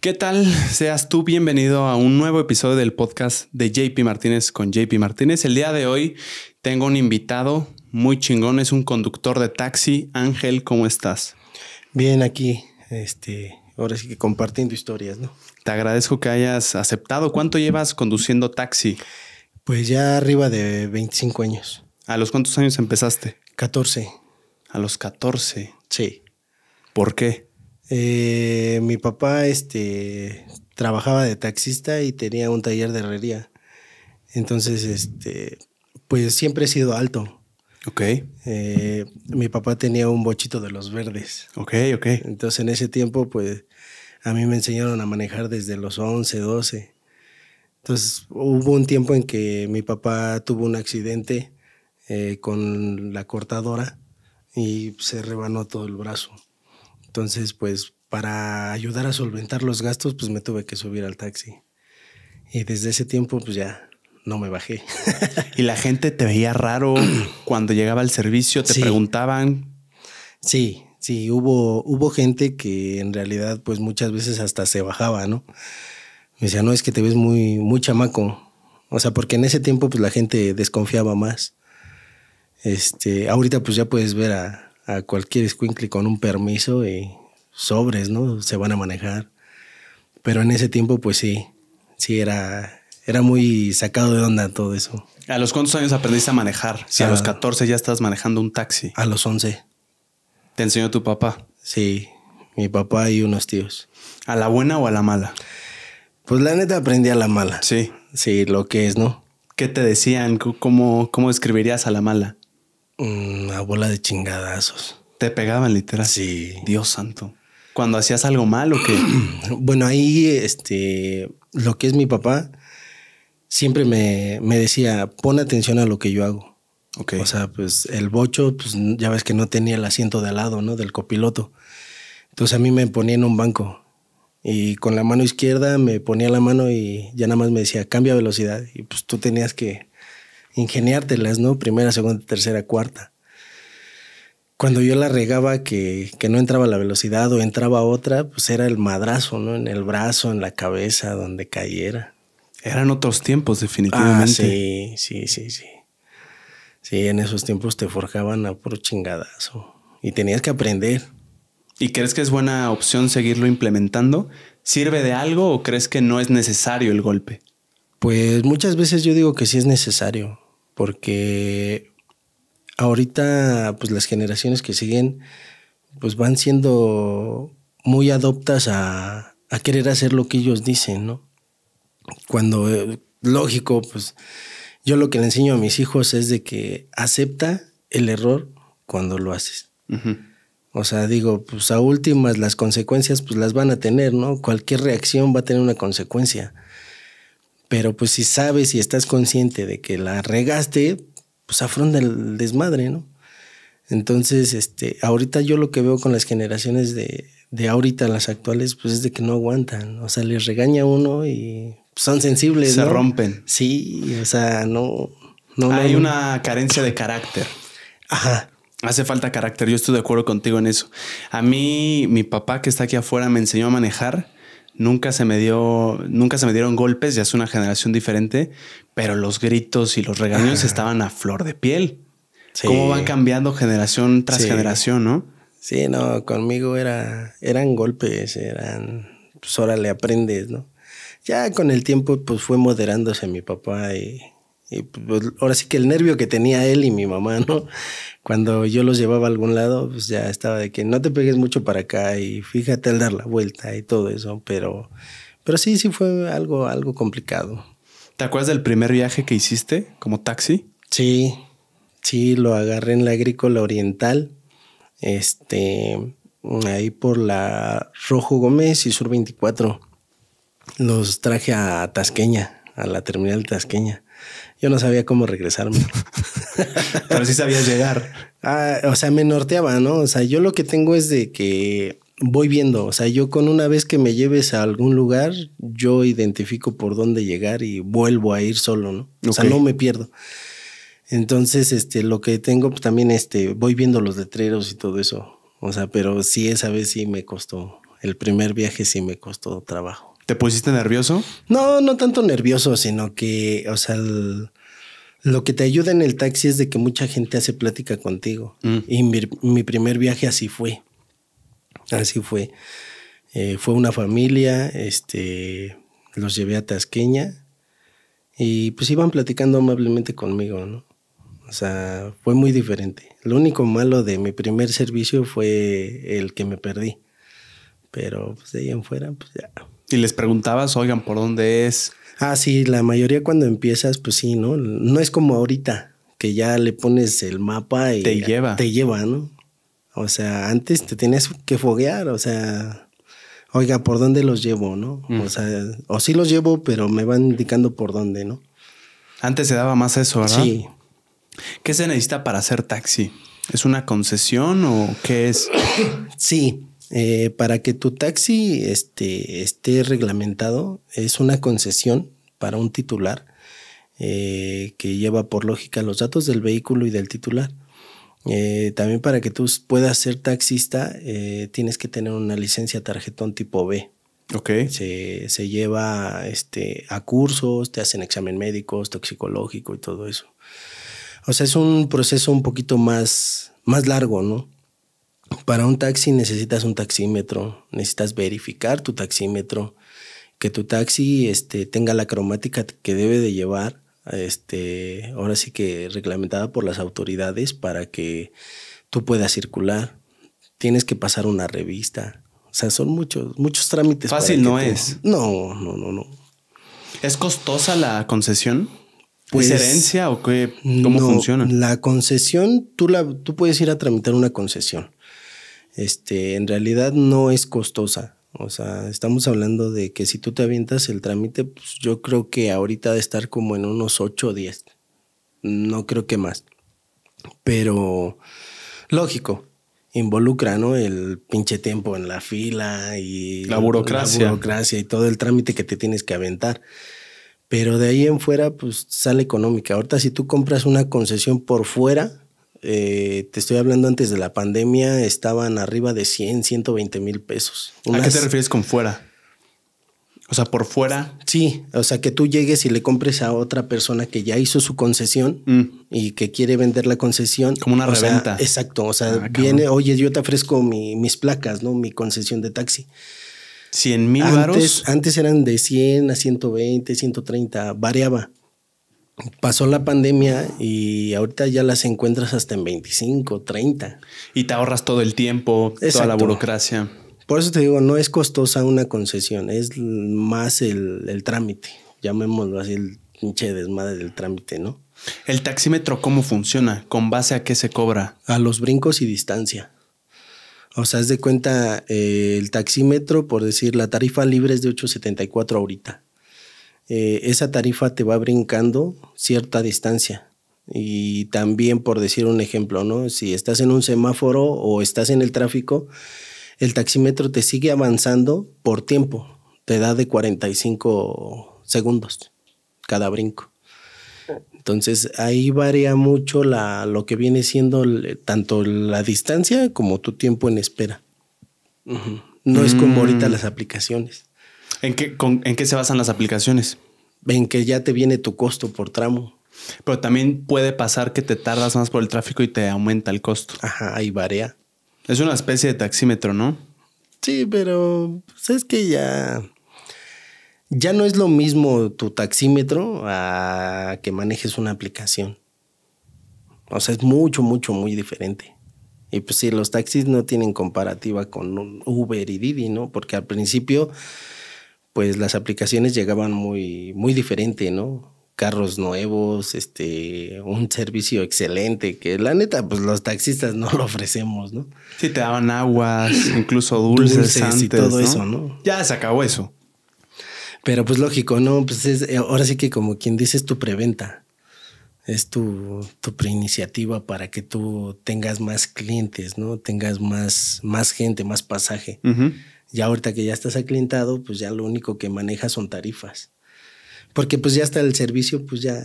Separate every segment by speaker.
Speaker 1: ¿Qué tal? Seas tú bienvenido a un nuevo episodio del podcast de JP Martínez con JP Martínez. El día de hoy tengo un invitado muy chingón, es un conductor de taxi. Ángel, ¿cómo estás?
Speaker 2: Bien, aquí, este, ahora sí que compartiendo historias, ¿no?
Speaker 1: Te agradezco que hayas aceptado. ¿Cuánto llevas conduciendo taxi?
Speaker 2: Pues ya arriba de 25 años.
Speaker 1: ¿A los cuántos años empezaste?
Speaker 2: 14.
Speaker 1: A los 14.
Speaker 2: Sí.
Speaker 1: ¿Por qué?
Speaker 2: Eh, mi papá este, trabajaba de taxista y tenía un taller de herrería. Entonces, este, pues siempre he sido alto.
Speaker 1: Ok.
Speaker 2: Eh, mi papá tenía un bochito de los verdes.
Speaker 1: Ok, ok.
Speaker 2: Entonces, en ese tiempo, pues a mí me enseñaron a manejar desde los 11, 12. Entonces, hubo un tiempo en que mi papá tuvo un accidente eh, con la cortadora y se rebanó todo el brazo. Entonces, pues para ayudar a solventar los gastos, pues me tuve que subir al taxi. Y desde ese tiempo, pues ya no me bajé.
Speaker 1: ¿Y la gente te veía raro cuando llegaba al servicio? ¿Te
Speaker 2: Sí.
Speaker 1: preguntaban?
Speaker 2: Sí, sí, hubo, hubo gente que en realidad, pues muchas veces hasta se bajaba, ¿no? Me decía, no, es que te ves muy, muy chamaco. O sea, porque en ese tiempo, pues la gente desconfiaba más. Este, ahorita, pues ya puedes ver a, a cualquier escuincle con un permiso y sobres, ¿no? Se van a manejar. Pero en ese tiempo, pues sí, sí era, era muy sacado de onda todo eso.
Speaker 1: ¿A los cuántos años aprendiste a manejar? Si a
Speaker 2: Ah.
Speaker 1: los 14 ya estás manejando un taxi.
Speaker 2: A los 11,
Speaker 1: ¿Te enseñó tu papá?
Speaker 2: sí, mi papá y unos tíos.
Speaker 1: ¿A la buena o a la mala?
Speaker 2: Pues la neta aprendí a la mala.
Speaker 1: Sí.
Speaker 2: Sí, lo que es, ¿no?
Speaker 1: ¿Qué te decían? ¿Cómo, cómo describirías a la mala?
Speaker 2: Una bola de chingadazos.
Speaker 1: Te pegaban literal.
Speaker 2: Sí.
Speaker 1: Dios santo. Cuando hacías algo mal o qué?
Speaker 2: Bueno, ahí, este, lo que es mi papá, siempre me, me decía, pon atención a lo que yo hago.
Speaker 1: ok.
Speaker 2: O sea, pues el bocho, pues ya ves que no tenía el asiento de al lado, ¿no? Del copiloto. Entonces a mí me ponía en un banco y con la mano izquierda me ponía la mano y ya nada más me decía, cambia velocidad. Y pues tú tenías que ingeniártelas, ¿no? Primera, segunda, tercera, cuarta. Cuando yo la regaba que, que no entraba la velocidad o entraba otra, pues era el madrazo, ¿no? En el brazo, en la cabeza, donde cayera.
Speaker 1: Eran otros tiempos,
Speaker 2: Ah,
Speaker 1: definitivamente.
Speaker 2: sí, sí, sí, sí. Sí, en esos tiempos te forjaban a puro chingadazo. Y tenías que aprender.
Speaker 1: ¿Y crees que es buena opción seguirlo implementando? ¿Sirve de algo o crees que no es necesario el golpe?
Speaker 2: Pues muchas veces yo digo que sí es necesario, porque ahorita pues las generaciones que siguen pues van siendo muy adoptas a, a querer hacer lo que ellos dicen, ¿no? Cuando, eh, lógico, pues yo lo que le enseño a mis hijos es de que acepta el error cuando lo haces. O sea, digo, pues a últimas las consecuencias pues las van a tener, ¿no? Cualquier reacción va a tener una consecuencia. Pero pues si sabes y estás consciente de que la regaste, pues afronta el desmadre, ¿no? Entonces, este, ahorita yo lo que veo con las generaciones de, de ahorita, las actuales, pues es de que no aguantan. O sea, les regaña uno y son sensibles.
Speaker 1: Se
Speaker 2: ¿no?
Speaker 1: rompen.
Speaker 2: Sí, o sea, no. no
Speaker 1: Hay
Speaker 2: no,
Speaker 1: una carencia de carácter.
Speaker 2: Ajá.
Speaker 1: Hace falta carácter, yo estoy de acuerdo contigo en eso. A mí, mi papá que está aquí afuera me enseñó a manejar. Nunca se me dio, nunca se me dieron golpes, ya es una generación diferente, pero los gritos y los regaños estaban a flor de piel.
Speaker 2: Sí.
Speaker 1: Cómo van cambiando generación tras
Speaker 2: Sí.
Speaker 1: generación, ¿no?
Speaker 2: Sí, no, conmigo era, eran golpes, eran, pues órale, aprendes, ¿no? Ya con el tiempo, pues fue moderándose mi papá y, y, pues, ahora sí que el nervio que tenía él y mi mamá, ¿no? Cuando yo los llevaba a algún lado, pues ya estaba de que no te pegues mucho para acá y fíjate al dar la vuelta y todo eso, pero, pero sí, sí fue algo, algo complicado.
Speaker 1: ¿Te acuerdas del primer viaje que hiciste como taxi?
Speaker 2: Sí, sí, lo agarré en la agrícola oriental, este, ahí por la Rojo Gómez y Sur 24. Los traje a Tasqueña, a la terminal Tasqueña. Yo no sabía cómo regresarme.
Speaker 1: Pero sí sabías llegar.
Speaker 2: Ah, o sea, me norteaba, ¿no? O sea, yo lo que tengo es de que voy viendo, o sea, yo con una vez que me lleves a algún lugar, yo identifico por dónde llegar y vuelvo a ir solo, ¿no? O sea, no me pierdo. Entonces, este, lo que tengo, pues también, este, voy viendo los letreros y todo eso. O sea, pero sí, esa vez sí me costó El primer viaje sí me costó trabajo.
Speaker 1: ¿Te pusiste nervioso?
Speaker 2: No, no tanto nervioso, sino que, o sea, lo que te ayuda en el taxi es de que mucha gente hace plática contigo.
Speaker 1: Mm.
Speaker 2: Y mi, mi primer viaje así fue. Así fue. Eh, fue una familia, este, los llevé a Tasqueña y pues iban platicando amablemente conmigo, ¿no? O sea, fue muy diferente. Lo único malo de mi primer servicio fue el que me perdí. Pero pues de ahí en fuera, pues ya.
Speaker 1: Y les preguntabas, oigan, ¿por dónde es?
Speaker 2: Ah, sí, la mayoría cuando empiezas, pues sí, ¿no? No es como ahorita, que ya le pones el mapa y
Speaker 1: Te lleva.
Speaker 2: Te lleva, ¿no? O sea, antes te tenías que foguear, o sea, oiga, ¿por dónde los llevo, no?
Speaker 1: Mm.
Speaker 2: O sea, o sí los llevo, pero me van indicando por dónde, ¿no?
Speaker 1: Antes se daba más eso, ¿verdad?
Speaker 2: Sí.
Speaker 1: ¿Qué se necesita para hacer taxi? ¿Es una concesión o qué es?
Speaker 2: Sí, eh, para que tu taxi este, esté reglamentado, es una concesión para un titular eh, que lleva por lógica los datos del vehículo y del titular. Eh, también para que tú puedas ser taxista, eh, tienes que tener una licencia tarjetón tipo B.
Speaker 1: Ok.
Speaker 2: Se, se lleva este, a cursos, te hacen examen médicos, toxicológico y todo eso. O sea, es un proceso un poquito más, más largo, ¿no? Para un taxi necesitas un taxímetro, necesitas verificar tu taxímetro, que tu taxi este, tenga la cromática que debe de llevar, este, ahora sí que reglamentada por las autoridades para que tú puedas circular. Tienes que pasar una revista. O sea, son muchos, muchos trámites.
Speaker 1: Fácil no
Speaker 2: tú-
Speaker 1: es.
Speaker 2: No, no, no, no.
Speaker 1: ¿Es costosa la concesión?
Speaker 2: Pues,
Speaker 1: ¿Es herencia o qué? ¿Cómo
Speaker 2: No,
Speaker 1: funciona?
Speaker 2: La concesión, tú, la, tú puedes ir a tramitar una concesión. Este, en realidad no es costosa. O sea, estamos hablando de que si tú te avientas el trámite, pues yo creo que ahorita ha de estar como en unos 8 o 10. No creo que más. Pero, lógico, involucra, ¿no? El pinche tiempo en la fila y
Speaker 1: La burocracia.
Speaker 2: la burocracia y todo el trámite que te tienes que aventar. Pero de ahí en fuera, pues sale económica. Ahorita, si tú compras una concesión por fuera, eh, te estoy hablando antes de la pandemia, estaban arriba de 100, 120 mil pesos.
Speaker 1: ¿A qué te refieres con fuera? O sea, por fuera.
Speaker 2: Sí, o sea, que tú llegues y le compres a otra persona que ya hizo su concesión
Speaker 1: Mm.
Speaker 2: y que quiere vender la concesión.
Speaker 1: Como una
Speaker 2: O sea,
Speaker 1: reventa.
Speaker 2: exacto, o sea,
Speaker 1: Ah,
Speaker 2: viene, oye, yo te ofrezco mi- mis placas, ¿no? Mi concesión de taxi.
Speaker 1: 100 mil
Speaker 2: Antes,
Speaker 1: varos.
Speaker 2: antes eran de 100 a 120, 130, variaba. Pasó la pandemia y ahorita ya las encuentras hasta en 25, 30.
Speaker 1: Y te ahorras todo el tiempo, toda la burocracia.
Speaker 2: Por eso te digo, no es costosa una concesión, es más el, el trámite. Llamémoslo así, el pinche desmadre del trámite, ¿no?
Speaker 1: ¿El taxímetro cómo funciona? ¿Con base a qué se cobra?
Speaker 2: A los brincos y distancia. O sea, haz de cuenta, eh, el taxímetro, por decir, la tarifa libre es de 8.74 ahorita. Eh, esa tarifa te va brincando cierta distancia. Y también, por decir un ejemplo, ¿no? Si estás en un semáforo o estás en el tráfico, el taxímetro te sigue avanzando por tiempo. Te da de 45 segundos cada brinco. Entonces ahí varía mucho la, lo que viene siendo tanto la distancia como tu tiempo en espera. No es como ahorita las aplicaciones.
Speaker 1: ¿En qué, con- ¿En qué se basan las aplicaciones?
Speaker 2: Ven que ya te viene tu costo por tramo.
Speaker 1: Pero también puede pasar que te tardas más por el tráfico y te aumenta el costo.
Speaker 2: Ajá, ahí varía.
Speaker 1: Es una especie de taxímetro, ¿no?
Speaker 2: Sí, pero pues, es que ya, ya no es lo mismo tu taxímetro a que manejes una aplicación. O sea, es mucho, mucho, muy diferente. Y pues sí, los taxis no tienen comparativa con un Uber y Didi, ¿no? Porque al principio, pues las aplicaciones llegaban muy, muy diferente, ¿no? Carros nuevos, este, un servicio excelente, que la neta, pues los taxistas no lo ofrecemos, ¿no?
Speaker 1: Sí, te daban aguas, incluso dulces,
Speaker 2: Dulces
Speaker 1: antes,
Speaker 2: y todo
Speaker 1: ¿no?
Speaker 2: eso, ¿no?
Speaker 1: Ya se acabó eso.
Speaker 2: Pero pues lógico, ¿no? Pues es, eh, ahora sí que como quien dice es tu preventa. Es tu, tu preiniciativa para que tú tengas más clientes, ¿no? Tengas más, más gente, más pasaje. Ya ahorita que ya estás aclientado, pues ya lo único que manejas son tarifas. Porque pues ya está el servicio, pues ya,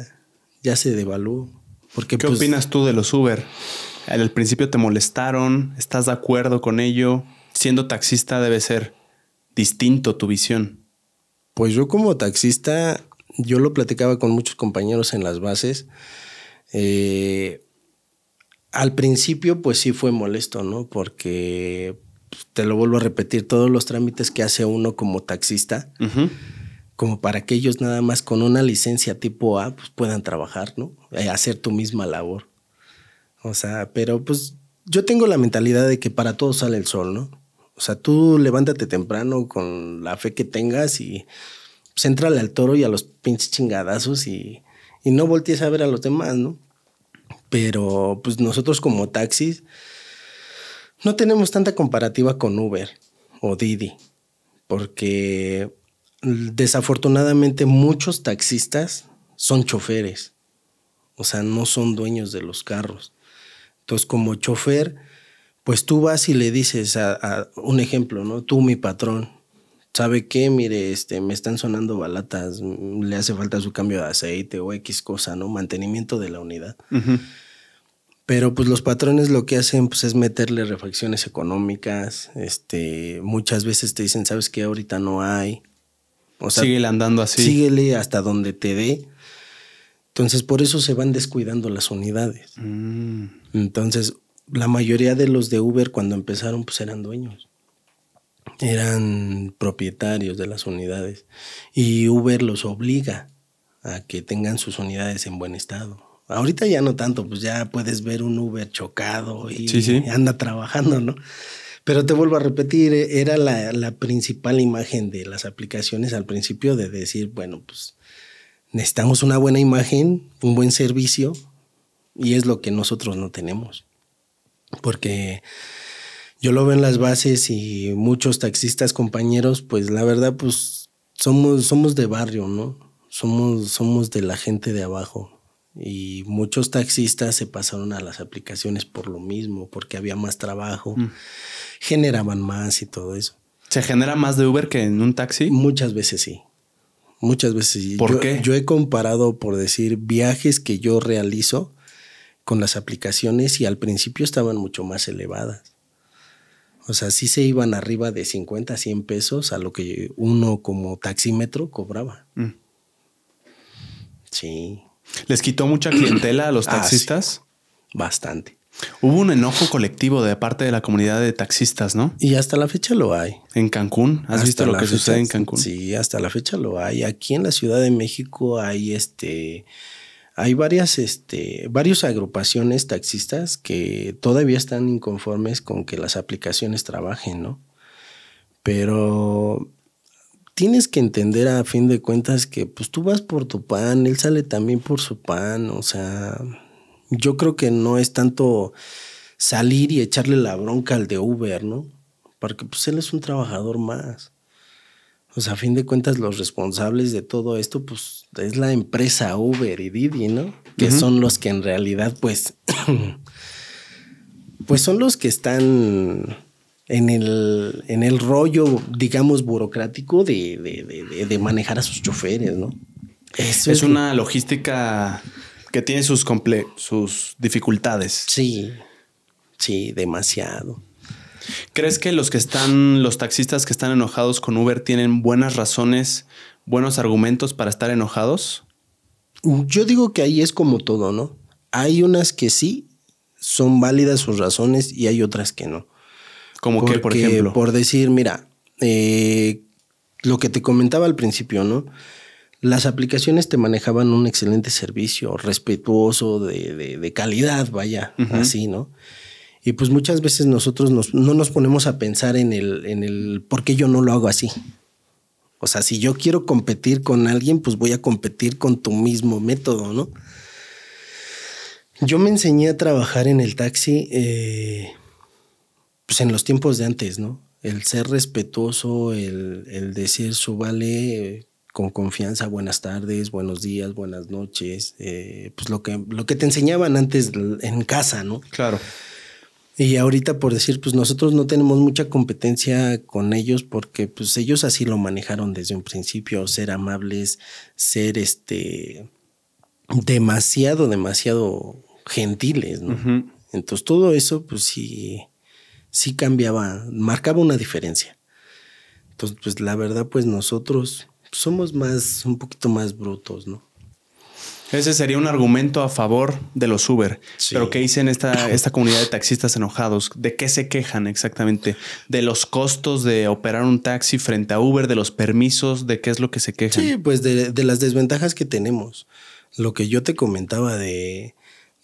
Speaker 2: ya se devaluó. Porque,
Speaker 1: ¿Qué
Speaker 2: pues,
Speaker 1: opinas tú de los Uber? Al principio te molestaron, ¿estás de acuerdo con ello? Siendo taxista debe ser distinto tu visión?
Speaker 2: Pues yo como taxista, yo lo platicaba con muchos compañeros en las bases. Eh, al principio, pues sí fue molesto, ¿no? Porque pues, te lo vuelvo a repetir, todos los trámites que hace uno como taxista, como para que ellos nada más con una licencia tipo A pues puedan trabajar, ¿no? Eh, hacer tu misma labor. O sea, pero pues yo tengo la mentalidad de que para todos sale el sol, ¿no? O sea, tú levántate temprano con la fe que tengas y pues entrale al toro y a los pinches chingadazos y, y no voltees a ver a los demás, ¿no? Pero pues nosotros como taxis no tenemos tanta comparativa con Uber o Didi, porque desafortunadamente muchos taxistas son choferes, o sea, no son dueños de los carros. Entonces, como chofer, pues tú vas y le dices a, un ejemplo, ¿no? Tú, mi patrón, ¿sabe qué? Mire, este, me están sonando balatas, le hace falta su cambio de aceite o X cosa, ¿no? Mantenimiento de la unidad. Pero pues los patrones lo que hacen pues, es meterle reflexiones económicas. Este, muchas veces te dicen, ¿sabes qué? Ahorita no hay.
Speaker 1: O sea, síguele andando así.
Speaker 2: Síguele hasta donde te dé. Entonces, por eso se van descuidando las unidades. Mm. Entonces, la mayoría de los de Uber cuando empezaron, pues eran dueños. Eran propietarios de las unidades. Y Uber los obliga a que tengan sus unidades en buen estado. Ahorita ya no tanto, pues ya puedes ver un Uber chocado y anda trabajando, ¿no? Pero te vuelvo a repetir, eh, era la, principal imagen de las aplicaciones al principio de decir, bueno, pues necesitamos una buena imagen, un buen servicio, y es lo que nosotros no tenemos. Porque yo lo veo en las bases y muchos taxistas compañeros, pues la verdad, pues somos, somos de barrio, ¿no? Somos, somos de la gente de abajo y muchos taxistas se pasaron a las aplicaciones por lo mismo, porque había más trabajo, mm. generaban más y todo eso.
Speaker 1: ¿Se genera más de Uber que en un taxi?
Speaker 2: Muchas veces sí. Muchas veces sí.
Speaker 1: ¿Por qué?
Speaker 2: Yo he comparado, por decir, viajes que yo realizo con las aplicaciones y al principio estaban mucho más elevadas. O sea, sí se iban arriba de 50 a 100 pesos a lo que uno como taxímetro cobraba. Mm. Sí.
Speaker 1: ¿Les quitó mucha clientela a los ah, taxistas?
Speaker 2: Bastante.
Speaker 1: Hubo un enojo colectivo de parte de la comunidad de taxistas, ¿no?
Speaker 2: Y hasta la fecha lo hay.
Speaker 1: ¿En Cancún? ¿Has visto lo que sucede en Cancún?
Speaker 2: Sí, hasta la fecha lo hay. Aquí en la Ciudad de México hay este hay varias, este, varias agrupaciones taxistas que todavía están inconformes con que las aplicaciones trabajen, ¿no? Pero tienes que entender a fin de cuentas que pues tú vas por tu pan, él sale también por su pan, o sea, yo creo que no es tanto salir y echarle la bronca al de Uber, ¿no? Porque pues él es un trabajador más. O sea, a fin de cuentas los responsables de todo esto pues es la empresa Uber y Didi, ¿no? Que son los que en realidad pues pues son los que están en el, en el rollo, digamos, burocrático de, de, manejar a sus choferes, ¿no?
Speaker 1: es, una logística que tiene sus, comple sus dificultades.
Speaker 2: Sí, sí, demasiado.
Speaker 1: ¿Crees que los que están, los taxistas que están enojados con Uber tienen buenas razones, buenos argumentos para estar enojados?
Speaker 2: Yo digo que ahí es como todo, ¿no? Hay unas que sí son válidas sus razones y hay otras que no.
Speaker 1: Como que, por ejemplo.
Speaker 2: Por decir, mira, eh, lo que te comentaba al principio, ¿no? Las aplicaciones te manejaban un excelente servicio, respetuoso, de, calidad, vaya, así, ¿no? Y pues muchas veces nosotros no nos ponemos a pensar en el, en el por qué yo no lo hago así. O sea, si yo quiero competir con alguien, pues voy a competir con tu mismo método, ¿no? Yo me enseñé a trabajar en el taxi eh, pues en los tiempos de antes, ¿no? El ser respetuoso, el, decir su vale con confianza, buenas tardes, buenos días, buenas noches, eh, pues lo que, lo que te enseñaban antes en casa, ¿no?
Speaker 1: Claro.
Speaker 2: Y ahorita por decir, pues nosotros no tenemos mucha competencia con ellos porque pues ellos así lo manejaron desde un principio, ser amables, ser este demasiado, demasiado gentiles, ¿no? Entonces todo eso, pues sí, sí cambiaba, marcaba una diferencia. Entonces, pues la verdad, pues nosotros somos más, un poquito más brutos, ¿no?
Speaker 1: Ese sería un argumento a favor de los Uber.
Speaker 2: Sí.
Speaker 1: Pero ¿qué dicen esta, esta comunidad de taxistas enojados? ¿De qué se quejan exactamente? ¿De los costos de operar un taxi frente a Uber? ¿De los permisos? ¿De qué es lo que se quejan?
Speaker 2: Sí, pues de, de las desventajas que tenemos. Lo que yo te comentaba de,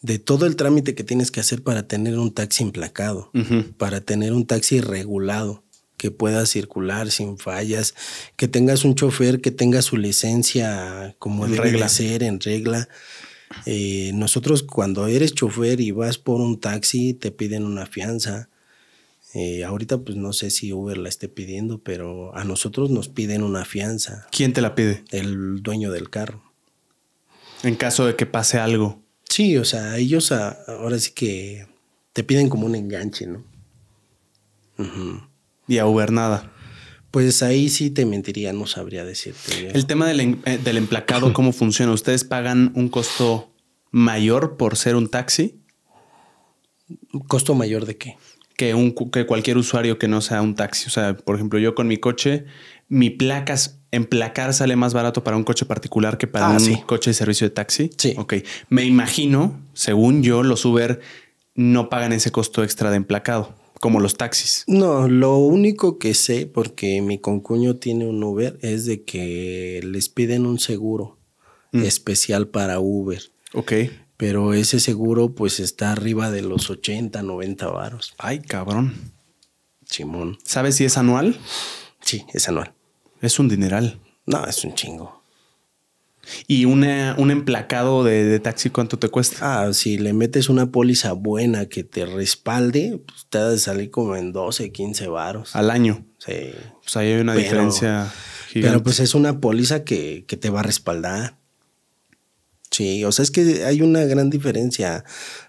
Speaker 2: de todo el trámite que tienes que hacer para tener un taxi emplacado, para tener un taxi regulado, que pueda circular sin fallas, que tengas un chofer que tenga su licencia como
Speaker 1: En
Speaker 2: debe
Speaker 1: regla.
Speaker 2: de ser, en regla. Eh, nosotros cuando eres chofer y vas por un taxi te piden una fianza. Eh, ahorita pues no sé si Uber la esté pidiendo, pero a nosotros nos piden una fianza,
Speaker 1: ¿Quién te la pide?
Speaker 2: el dueño del carro.
Speaker 1: En caso de que pase algo.
Speaker 2: Sí, o sea, ellos a- ahora sí que te piden como un enganche, ¿no?
Speaker 1: Y a Uber nada.
Speaker 2: Pues ahí sí te mentiría, no sabría decirte.
Speaker 1: El tema del, eh, del emplacado, ¿cómo funciona? ¿Ustedes pagan un costo mayor por ser un taxi
Speaker 2: ¿Costo mayor de qué?
Speaker 1: que, un, que cualquier usuario que no sea un taxi? O sea, por ejemplo, yo con mi coche, mi placas, emplacar sale más barato para un coche particular que para
Speaker 2: Ah,
Speaker 1: un
Speaker 2: sí.
Speaker 1: coche de servicio de taxi.
Speaker 2: Sí.
Speaker 1: Ok. Me imagino, según yo, los Uber no pagan ese costo extra de emplacado, como los taxis.
Speaker 2: No, lo único que sé, porque mi concuño tiene un Uber, es de que les piden un seguro
Speaker 1: Mm.
Speaker 2: especial para Uber.
Speaker 1: Ok.
Speaker 2: Pero ese seguro pues está arriba de los 80, 90 varos.
Speaker 1: Ay, cabrón.
Speaker 2: Simón.
Speaker 1: ¿Sabes si es anual?
Speaker 2: Sí, es anual.
Speaker 1: Es un dineral.
Speaker 2: No, es un chingo.
Speaker 1: ¿Y una, un emplacado de, de taxi cuánto te cuesta?
Speaker 2: Ah, si le metes una póliza buena que te respalde, pues te ha de salir como en 12, 15 varos.
Speaker 1: Al año.
Speaker 2: Sí.
Speaker 1: Pues ahí hay una
Speaker 2: Pero-
Speaker 1: diferencia gigante.
Speaker 2: Pero pues es una póliza que, que te va a respaldar. Sí, o sea, es que hay una gran diferencia,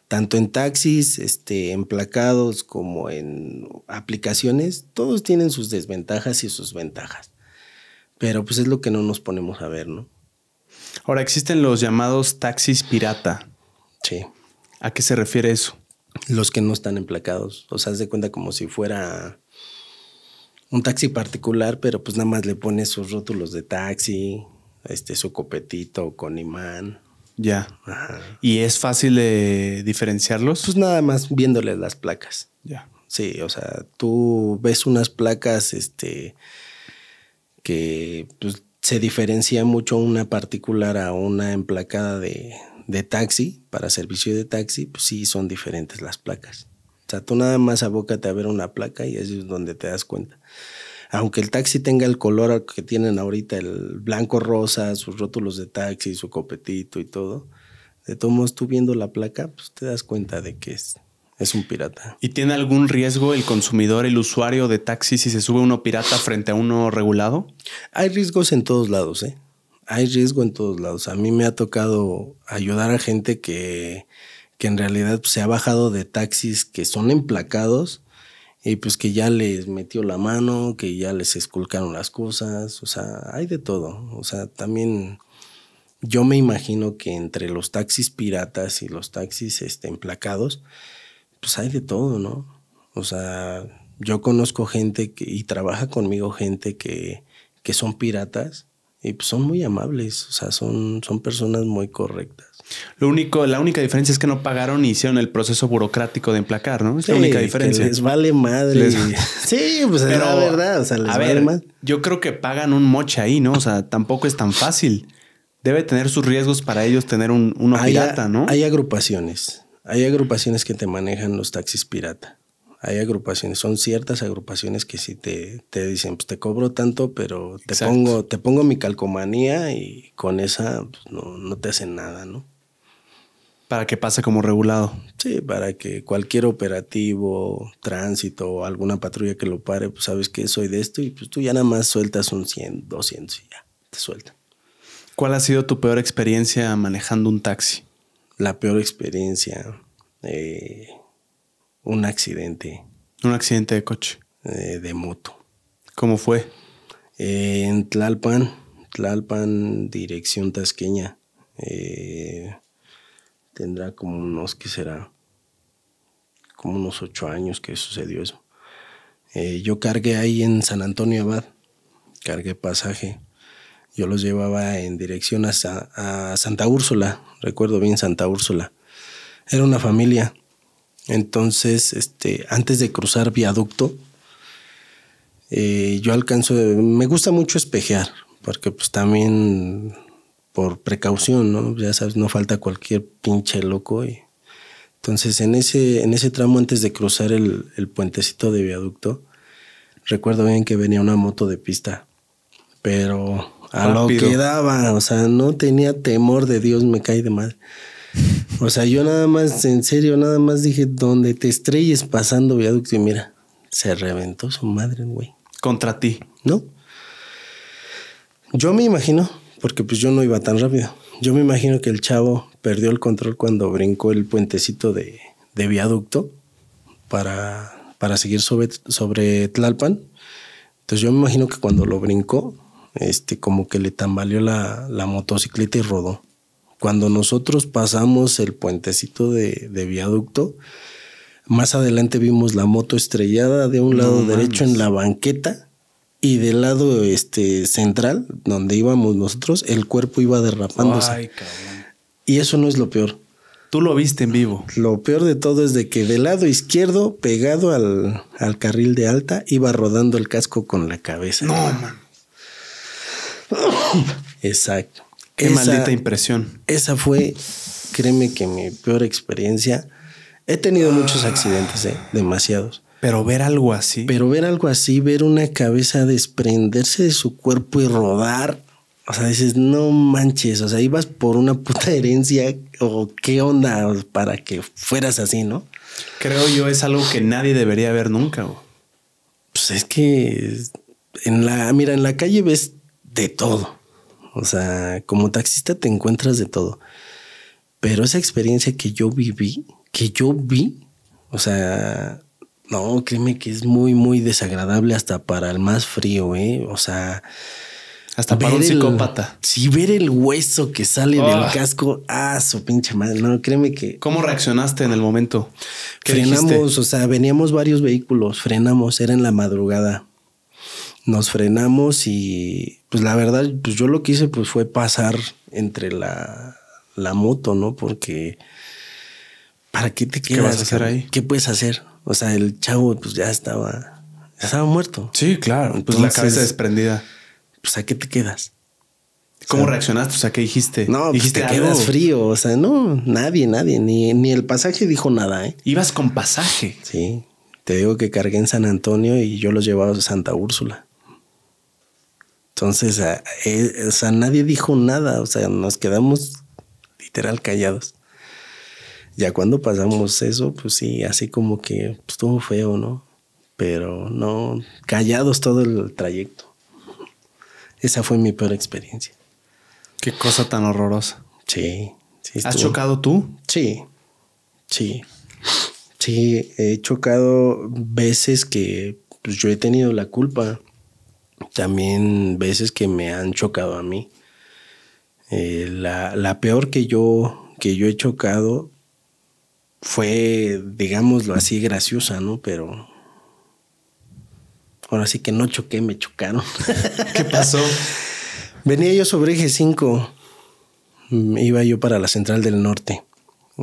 Speaker 2: tanto en taxis, este, emplacados, como en aplicaciones, todos tienen sus desventajas y sus ventajas. Pero pues es lo que no nos ponemos a ver, ¿no?
Speaker 1: Ahora existen los llamados taxis pirata.
Speaker 2: Sí.
Speaker 1: ¿A qué se refiere eso?
Speaker 2: Los que no están emplacados. O sea, haz de cuenta como si fuera un taxi particular, pero pues nada más le pones sus rótulos de taxi, este, su copetito con imán.
Speaker 1: Ya.
Speaker 2: Ajá.
Speaker 1: ¿Y es fácil de diferenciarlos?
Speaker 2: Pues nada más viéndoles las placas.
Speaker 1: ya.
Speaker 2: Sí, o sea, tú ves unas placas, este, que pues, se diferencia mucho una particular a una emplacada de, de taxi, para servicio de taxi, pues sí son diferentes las placas. O sea, tú nada más abócate a ver una placa y ahí es donde te das cuenta. Aunque el taxi tenga el color que tienen ahorita, el blanco rosa, sus rótulos de taxi, su copetito y todo, de todos modos tú viendo la placa, pues te das cuenta de que es, es un pirata.
Speaker 1: ¿Y tiene algún riesgo el consumidor, el usuario de taxi si se sube uno pirata frente a uno regulado?
Speaker 2: Hay riesgos en todos lados, ¿eh? Hay riesgo en todos lados. A mí me ha tocado ayudar a gente que, que en realidad pues, se ha bajado de taxis que son emplacados y pues que ya les metió la mano, que ya les esculcaron las cosas. O sea, hay de todo. O sea, también yo me imagino que entre los taxis piratas y los taxis este, emplacados, pues hay de todo, ¿no? O sea, yo conozco gente que, y trabaja conmigo gente que, que son piratas y pues son muy amables, o sea, son, son personas muy correctas.
Speaker 1: Lo único, la única diferencia es que no pagaron y hicieron el proceso burocrático de emplacar, ¿no? Es la única diferencia.
Speaker 2: que les vale madre.
Speaker 1: Les-
Speaker 2: Sí, pues es la verdad, o sea, les
Speaker 1: a
Speaker 2: vale
Speaker 1: ver,
Speaker 2: más.
Speaker 1: yo creo que pagan un moche ahí, ¿no? O sea, tampoco es tan fácil. Debe tener sus riesgos para ellos tener un, uno pirata, ¿no?
Speaker 2: hay agrupaciones, hay agrupaciones que te manejan los taxis pirata. Hay agrupaciones, son ciertas agrupaciones que sí te, te dicen, pues te cobro tanto, pero te
Speaker 1: Exacto.
Speaker 2: pongo, te pongo mi calcomanía y con esa pues, no, no te hacen nada, ¿no?
Speaker 1: Para que pase como regulado.
Speaker 2: Sí, para que cualquier operativo, tránsito o alguna patrulla que lo pare, pues sabes que soy de esto y pues tú ya nada más sueltas un 100, 200 y ya, te sueltan.
Speaker 1: ¿Cuál ha sido tu peor experiencia manejando un taxi?
Speaker 2: La peor experiencia, eh, un accidente
Speaker 1: Un accidente de coche.
Speaker 2: eh, de moto.
Speaker 1: ¿Cómo fue?
Speaker 2: Eh, en Tlalpan, Tlalpan, dirección tasqueña. Tendrá como unos, ¿qué será? Como unos ocho años que sucedió eso. Yo cargué ahí en San Antonio Abad. cargué pasaje. Yo los llevaba en dirección a, Santa Úrsula, recuerdo bien Santa Úrsula. Era una familia. Entonces, este, antes de cruzar viaducto, eh, yo alcanzo, me gusta mucho espejear, porque pues también por precaución, ¿no? Ya sabes, no falta cualquier pinche loco. Y... Entonces, en ese, en ese tramo antes de cruzar el, el puentecito de viaducto, recuerdo bien que venía una moto de pista, pero a lo que daba, o sea, no tenía temor de Dios, me cae de madre. O sea, yo nada más, en serio, nada más dije, donde te estrelles pasando viaducto y mira, se reventó su madre, güey.
Speaker 1: Contra ti.
Speaker 2: ¿No? Yo me imagino, porque pues yo no iba tan rápido, yo me imagino que el chavo perdió el control cuando brincó el puentecito de, de viaducto para, para seguir sobre, sobre Tlalpan. Entonces yo me imagino que cuando lo brincó, este, como que le tambaleó la, la motocicleta y rodó. Cuando nosotros pasamos el puentecito de, de, viaducto, más adelante vimos la moto estrellada de un lado derecho en la banqueta y del lado este, central, donde íbamos nosotros, el cuerpo iba derrapándose. Ay, y eso no es lo peor.
Speaker 1: Tú lo viste en vivo.
Speaker 2: Lo peor de todo es de que del lado izquierdo, pegado al, al carril de alta, iba rodando el casco con la cabeza.
Speaker 1: No, man.
Speaker 2: Exacto.
Speaker 1: Qué maldita impresión.
Speaker 2: Esa fue, créeme que mi peor experiencia. He tenido muchos accidentes, ¿eh? demasiados.
Speaker 1: Pero ver algo así.
Speaker 2: Pero ver algo así, ver una cabeza desprenderse de su cuerpo y rodar. O sea, dices, no manches, o sea, ibas por una puta herencia o qué onda para que fueras así, ¿no?
Speaker 1: Creo yo es algo que nadie debería ver nunca.
Speaker 2: Pues es que en la, mira, en la calle ves de todo. O sea, como taxista te encuentras de todo. Pero esa experiencia que yo viví, que yo vi, o sea, no, créeme que es muy, muy desagradable hasta para el más frío, ¿eh? O sea...
Speaker 1: Hasta para un psicópata.
Speaker 2: Si ver el hueso que sale del ah. casco, ah, su pinche madre. No, créeme que.
Speaker 1: ¿Cómo reaccionaste en el momento?
Speaker 2: Frenamos, o sea, veníamos varios vehículos, frenamos, era en la madrugada nos frenamos y pues la verdad, pues yo lo que hice pues fue pasar entre la, la moto, ¿no? Porque ¿para qué te quedas?
Speaker 1: ¿Qué vas a hacer ahí?
Speaker 2: ¿Qué puedes hacer? O sea, el chavo pues ya estaba, ya estaba muerto.
Speaker 1: Sí, claro. pues la cabeza desprendida.
Speaker 2: Pues a qué te quedas.
Speaker 1: ¿Cómo reaccionaste? O sea, ¿qué dijiste?
Speaker 2: No, pues,
Speaker 1: dijiste
Speaker 2: te quedas frío. O sea, no, nadie, nadie, ni, ni el pasaje dijo nada, ¿eh?
Speaker 1: Ibas con pasaje.
Speaker 2: Sí. Te digo que cargué en San Antonio y yo los llevaba a Santa Úrsula. Entonces, eh, o sea, nadie dijo nada, o sea, nos quedamos literal callados. Ya cuando pasamos eso, pues sí, así como que pues, estuvo feo, ¿no? Pero no, callados todo el trayecto. Esa fue mi peor experiencia.
Speaker 1: Qué cosa tan horrorosa.
Speaker 2: Sí. sí
Speaker 1: ¿Has chocado tú?
Speaker 2: Sí, sí. Sí, he chocado veces que pues, yo he tenido la culpa también veces que me han chocado a mí. Eh, la, peor que yo, que yo he chocado fue, digámoslo así, graciosa, ¿no? Pero ahora sí que no choqué, me chocaron.
Speaker 1: ¿Qué pasó?
Speaker 2: Venía yo sobre eje 5. Iba yo para la central del norte.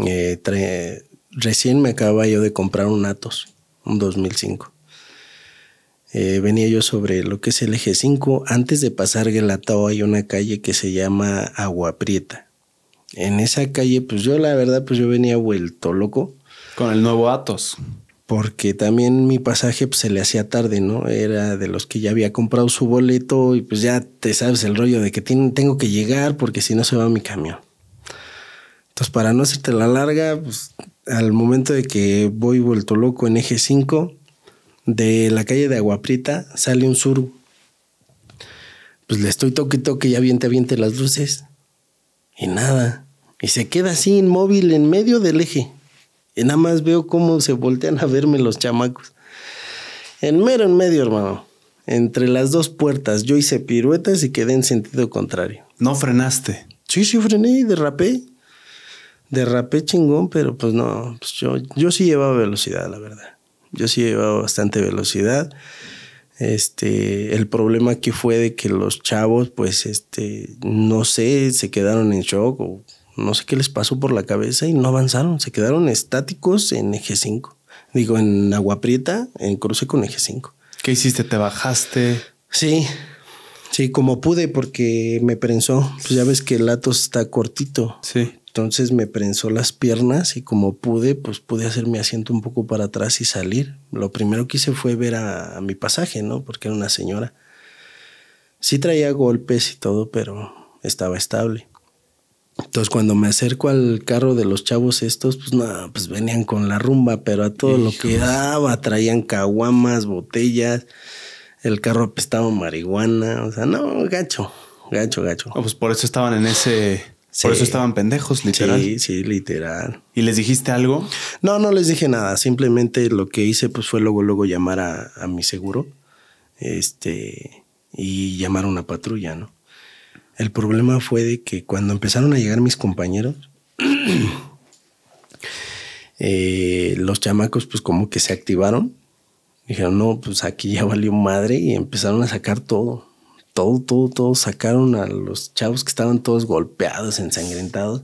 Speaker 2: Eh, recién me acababa yo de comprar un Atos, un 2005. Eh, venía yo sobre lo que es el eje 5. Antes de pasar Guelatao hay una calle que se llama Agua Prieta. En esa calle, pues yo la verdad, pues yo venía vuelto loco.
Speaker 1: Con el nuevo Atos.
Speaker 2: Porque también mi pasaje pues, se le hacía tarde, ¿no? Era de los que ya había comprado su boleto y pues ya te sabes el rollo de que tengo que llegar porque si no se va mi camión. Entonces, para no hacerte la larga, pues al momento de que voy vuelto loco en eje 5, de la calle de Aguaprieta sale un sur. Pues le estoy toque toque y aviente aviente las luces. Y nada. Y se queda así inmóvil en medio del eje. Y nada más veo cómo se voltean a verme los chamacos. En mero en medio, hermano. Entre las dos puertas. Yo hice piruetas y quedé en sentido contrario.
Speaker 1: ¿No frenaste?
Speaker 2: Sí, sí frené y derrapé. Derrapé chingón, pero pues no. Pues yo, yo sí llevaba velocidad, la verdad. Yo sí llevaba bastante velocidad. Este, el problema aquí fue de que los chavos, pues, este, no sé, se quedaron en shock o no sé qué les pasó por la cabeza y no avanzaron, se quedaron estáticos en eje 5. Digo, en Agua Prieta, en cruce con eje 5.
Speaker 1: ¿Qué hiciste? ¿Te bajaste?
Speaker 2: Sí, sí, como pude porque me prensó. Pues ya ves que el Atos está cortito.
Speaker 1: Sí.
Speaker 2: Entonces me prensó las piernas y como pude, pues pude hacer mi asiento un poco para atrás y salir. Lo primero que hice fue ver a, a mi pasaje, ¿no? Porque era una señora. Sí traía golpes y todo, pero estaba estable. Entonces cuando me acerco al carro de los chavos estos, pues nada, pues venían con la rumba, pero a todo lo que daba, traían caguamas, botellas, el carro apestaba marihuana, o sea, no, gacho, gacho, gacho.
Speaker 1: Oh, pues por eso estaban en ese... Por eso estaban pendejos, literal.
Speaker 2: Sí, sí, literal.
Speaker 1: ¿Y les dijiste algo?
Speaker 2: No, no les dije nada. Simplemente lo que hice pues fue luego, luego llamar a, a mi seguro. Este, y llamar a una patrulla, ¿no? El problema fue de que cuando empezaron a llegar mis compañeros, eh, los chamacos pues como que se activaron. Dijeron, no, pues aquí ya valió madre y empezaron a sacar todo. Todo, todo, todo. Sacaron a los chavos que estaban todos golpeados, ensangrentados.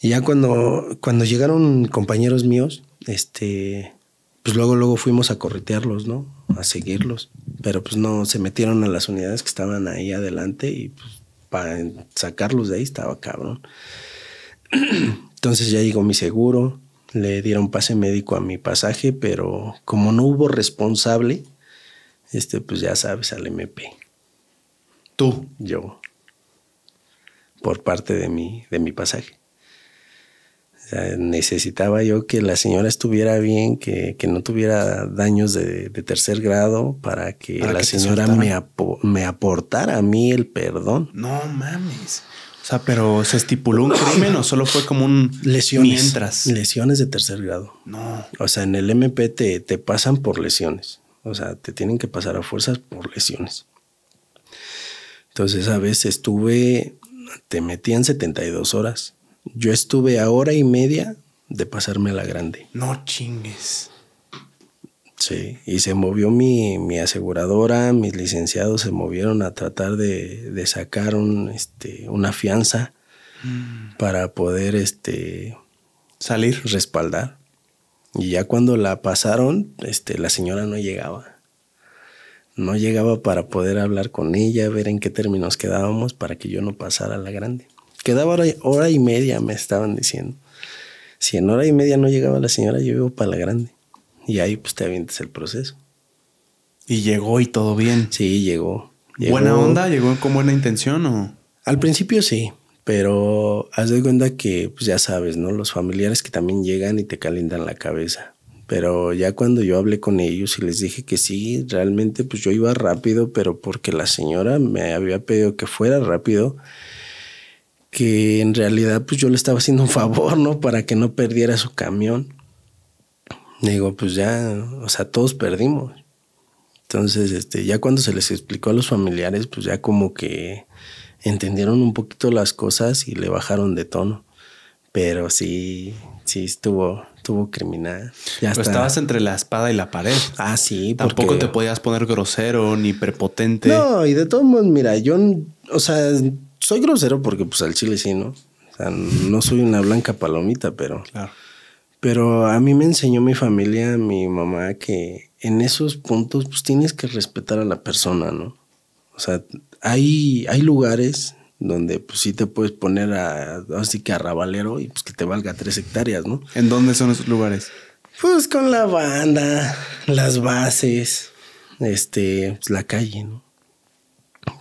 Speaker 2: Y ya cuando, cuando llegaron compañeros míos, este, pues luego, luego fuimos a corretearlos, ¿no? A seguirlos. Pero pues no, se metieron a las unidades que estaban ahí adelante y pues para sacarlos de ahí estaba cabrón. Entonces ya llegó mi seguro, le dieron pase médico a mi pasaje, pero como no hubo responsable, este, pues ya sabes, al MP.
Speaker 1: Tú.
Speaker 2: Yo. Por parte de mi, de mi pasaje. O sea, necesitaba yo que la señora estuviera bien, que, que no tuviera daños de, de, tercer grado para que
Speaker 1: Para
Speaker 2: la
Speaker 1: que
Speaker 2: señora
Speaker 1: soltara.
Speaker 2: me, apo- me aportara a mí el perdón.
Speaker 1: No mames. O sea, pero ¿se estipuló un crimen o solo fue como un
Speaker 2: Lesiones.
Speaker 1: mientras?
Speaker 2: Lesiones de tercer grado.
Speaker 1: No.
Speaker 2: O sea, en el MP te, te pasan por lesiones. O sea, te tienen que pasar a fuerzas por lesiones. Entonces, esa vez estuve, te metían 72 horas. Yo estuve a hora y media de pasarme a la grande.
Speaker 1: No chingues.
Speaker 2: Sí, y se movió mi, mi aseguradora, mis licenciados se movieron a tratar de, de sacar un, este, una fianza para poder este,
Speaker 1: Salir.
Speaker 2: respaldar. Y ya cuando la pasaron, este, la señora no llegaba. No llegaba para poder hablar con ella, ver en qué términos quedábamos para que yo no pasara a la grande. Quedaba hora, hora y media, me estaban diciendo. Si en hora y media no llegaba la señora, yo iba para la grande. Y ahí pues te avientes el proceso.
Speaker 1: Y llegó y todo bien.
Speaker 2: Sí, llegó. Llegó-
Speaker 1: ¿Buena onda? ¿Llegó con buena intención o...?
Speaker 2: Al principio sí, pero haz de cuenta que, pues ya sabes, ¿no? Los familiares que también llegan y te calientan la cabeza. Pero ya cuando yo hablé con ellos y les dije que sí, realmente pues yo iba rápido, pero porque la señora me había pedido que fuera rápido, que en realidad pues yo le estaba haciendo un favor, ¿no? Para que no perdiera su camión. Digo, pues ya, o sea, todos perdimos. Entonces, este, ya cuando se les explicó a los familiares, pues ya como que entendieron un poquito las cosas y le bajaron de tono. Pero sí, sí estuvo, estuvo criminal. Ya
Speaker 1: Pero
Speaker 2: está.
Speaker 1: estabas entre la espada y la pared.
Speaker 2: Ah, sí, porque...
Speaker 1: Tampoco te podías poner grosero ni prepotente.
Speaker 2: No, y de todos modos, mira, yo, o sea, soy grosero porque pues al chile sí, ¿no? O sea, no soy una blanca palomita, pero...
Speaker 1: Claro.
Speaker 2: Pero a mí me enseñó mi familia, mi mamá, que en esos puntos pues tienes que respetar a la persona, ¿no? O sea, hay, hay lugares donde pues sí te puedes poner a, así que a rabalero y pues que te valga tres hectáreas, ¿no?
Speaker 1: ¿En dónde son esos lugares?
Speaker 2: Pues con la banda, las bases, este, pues la calle, ¿no?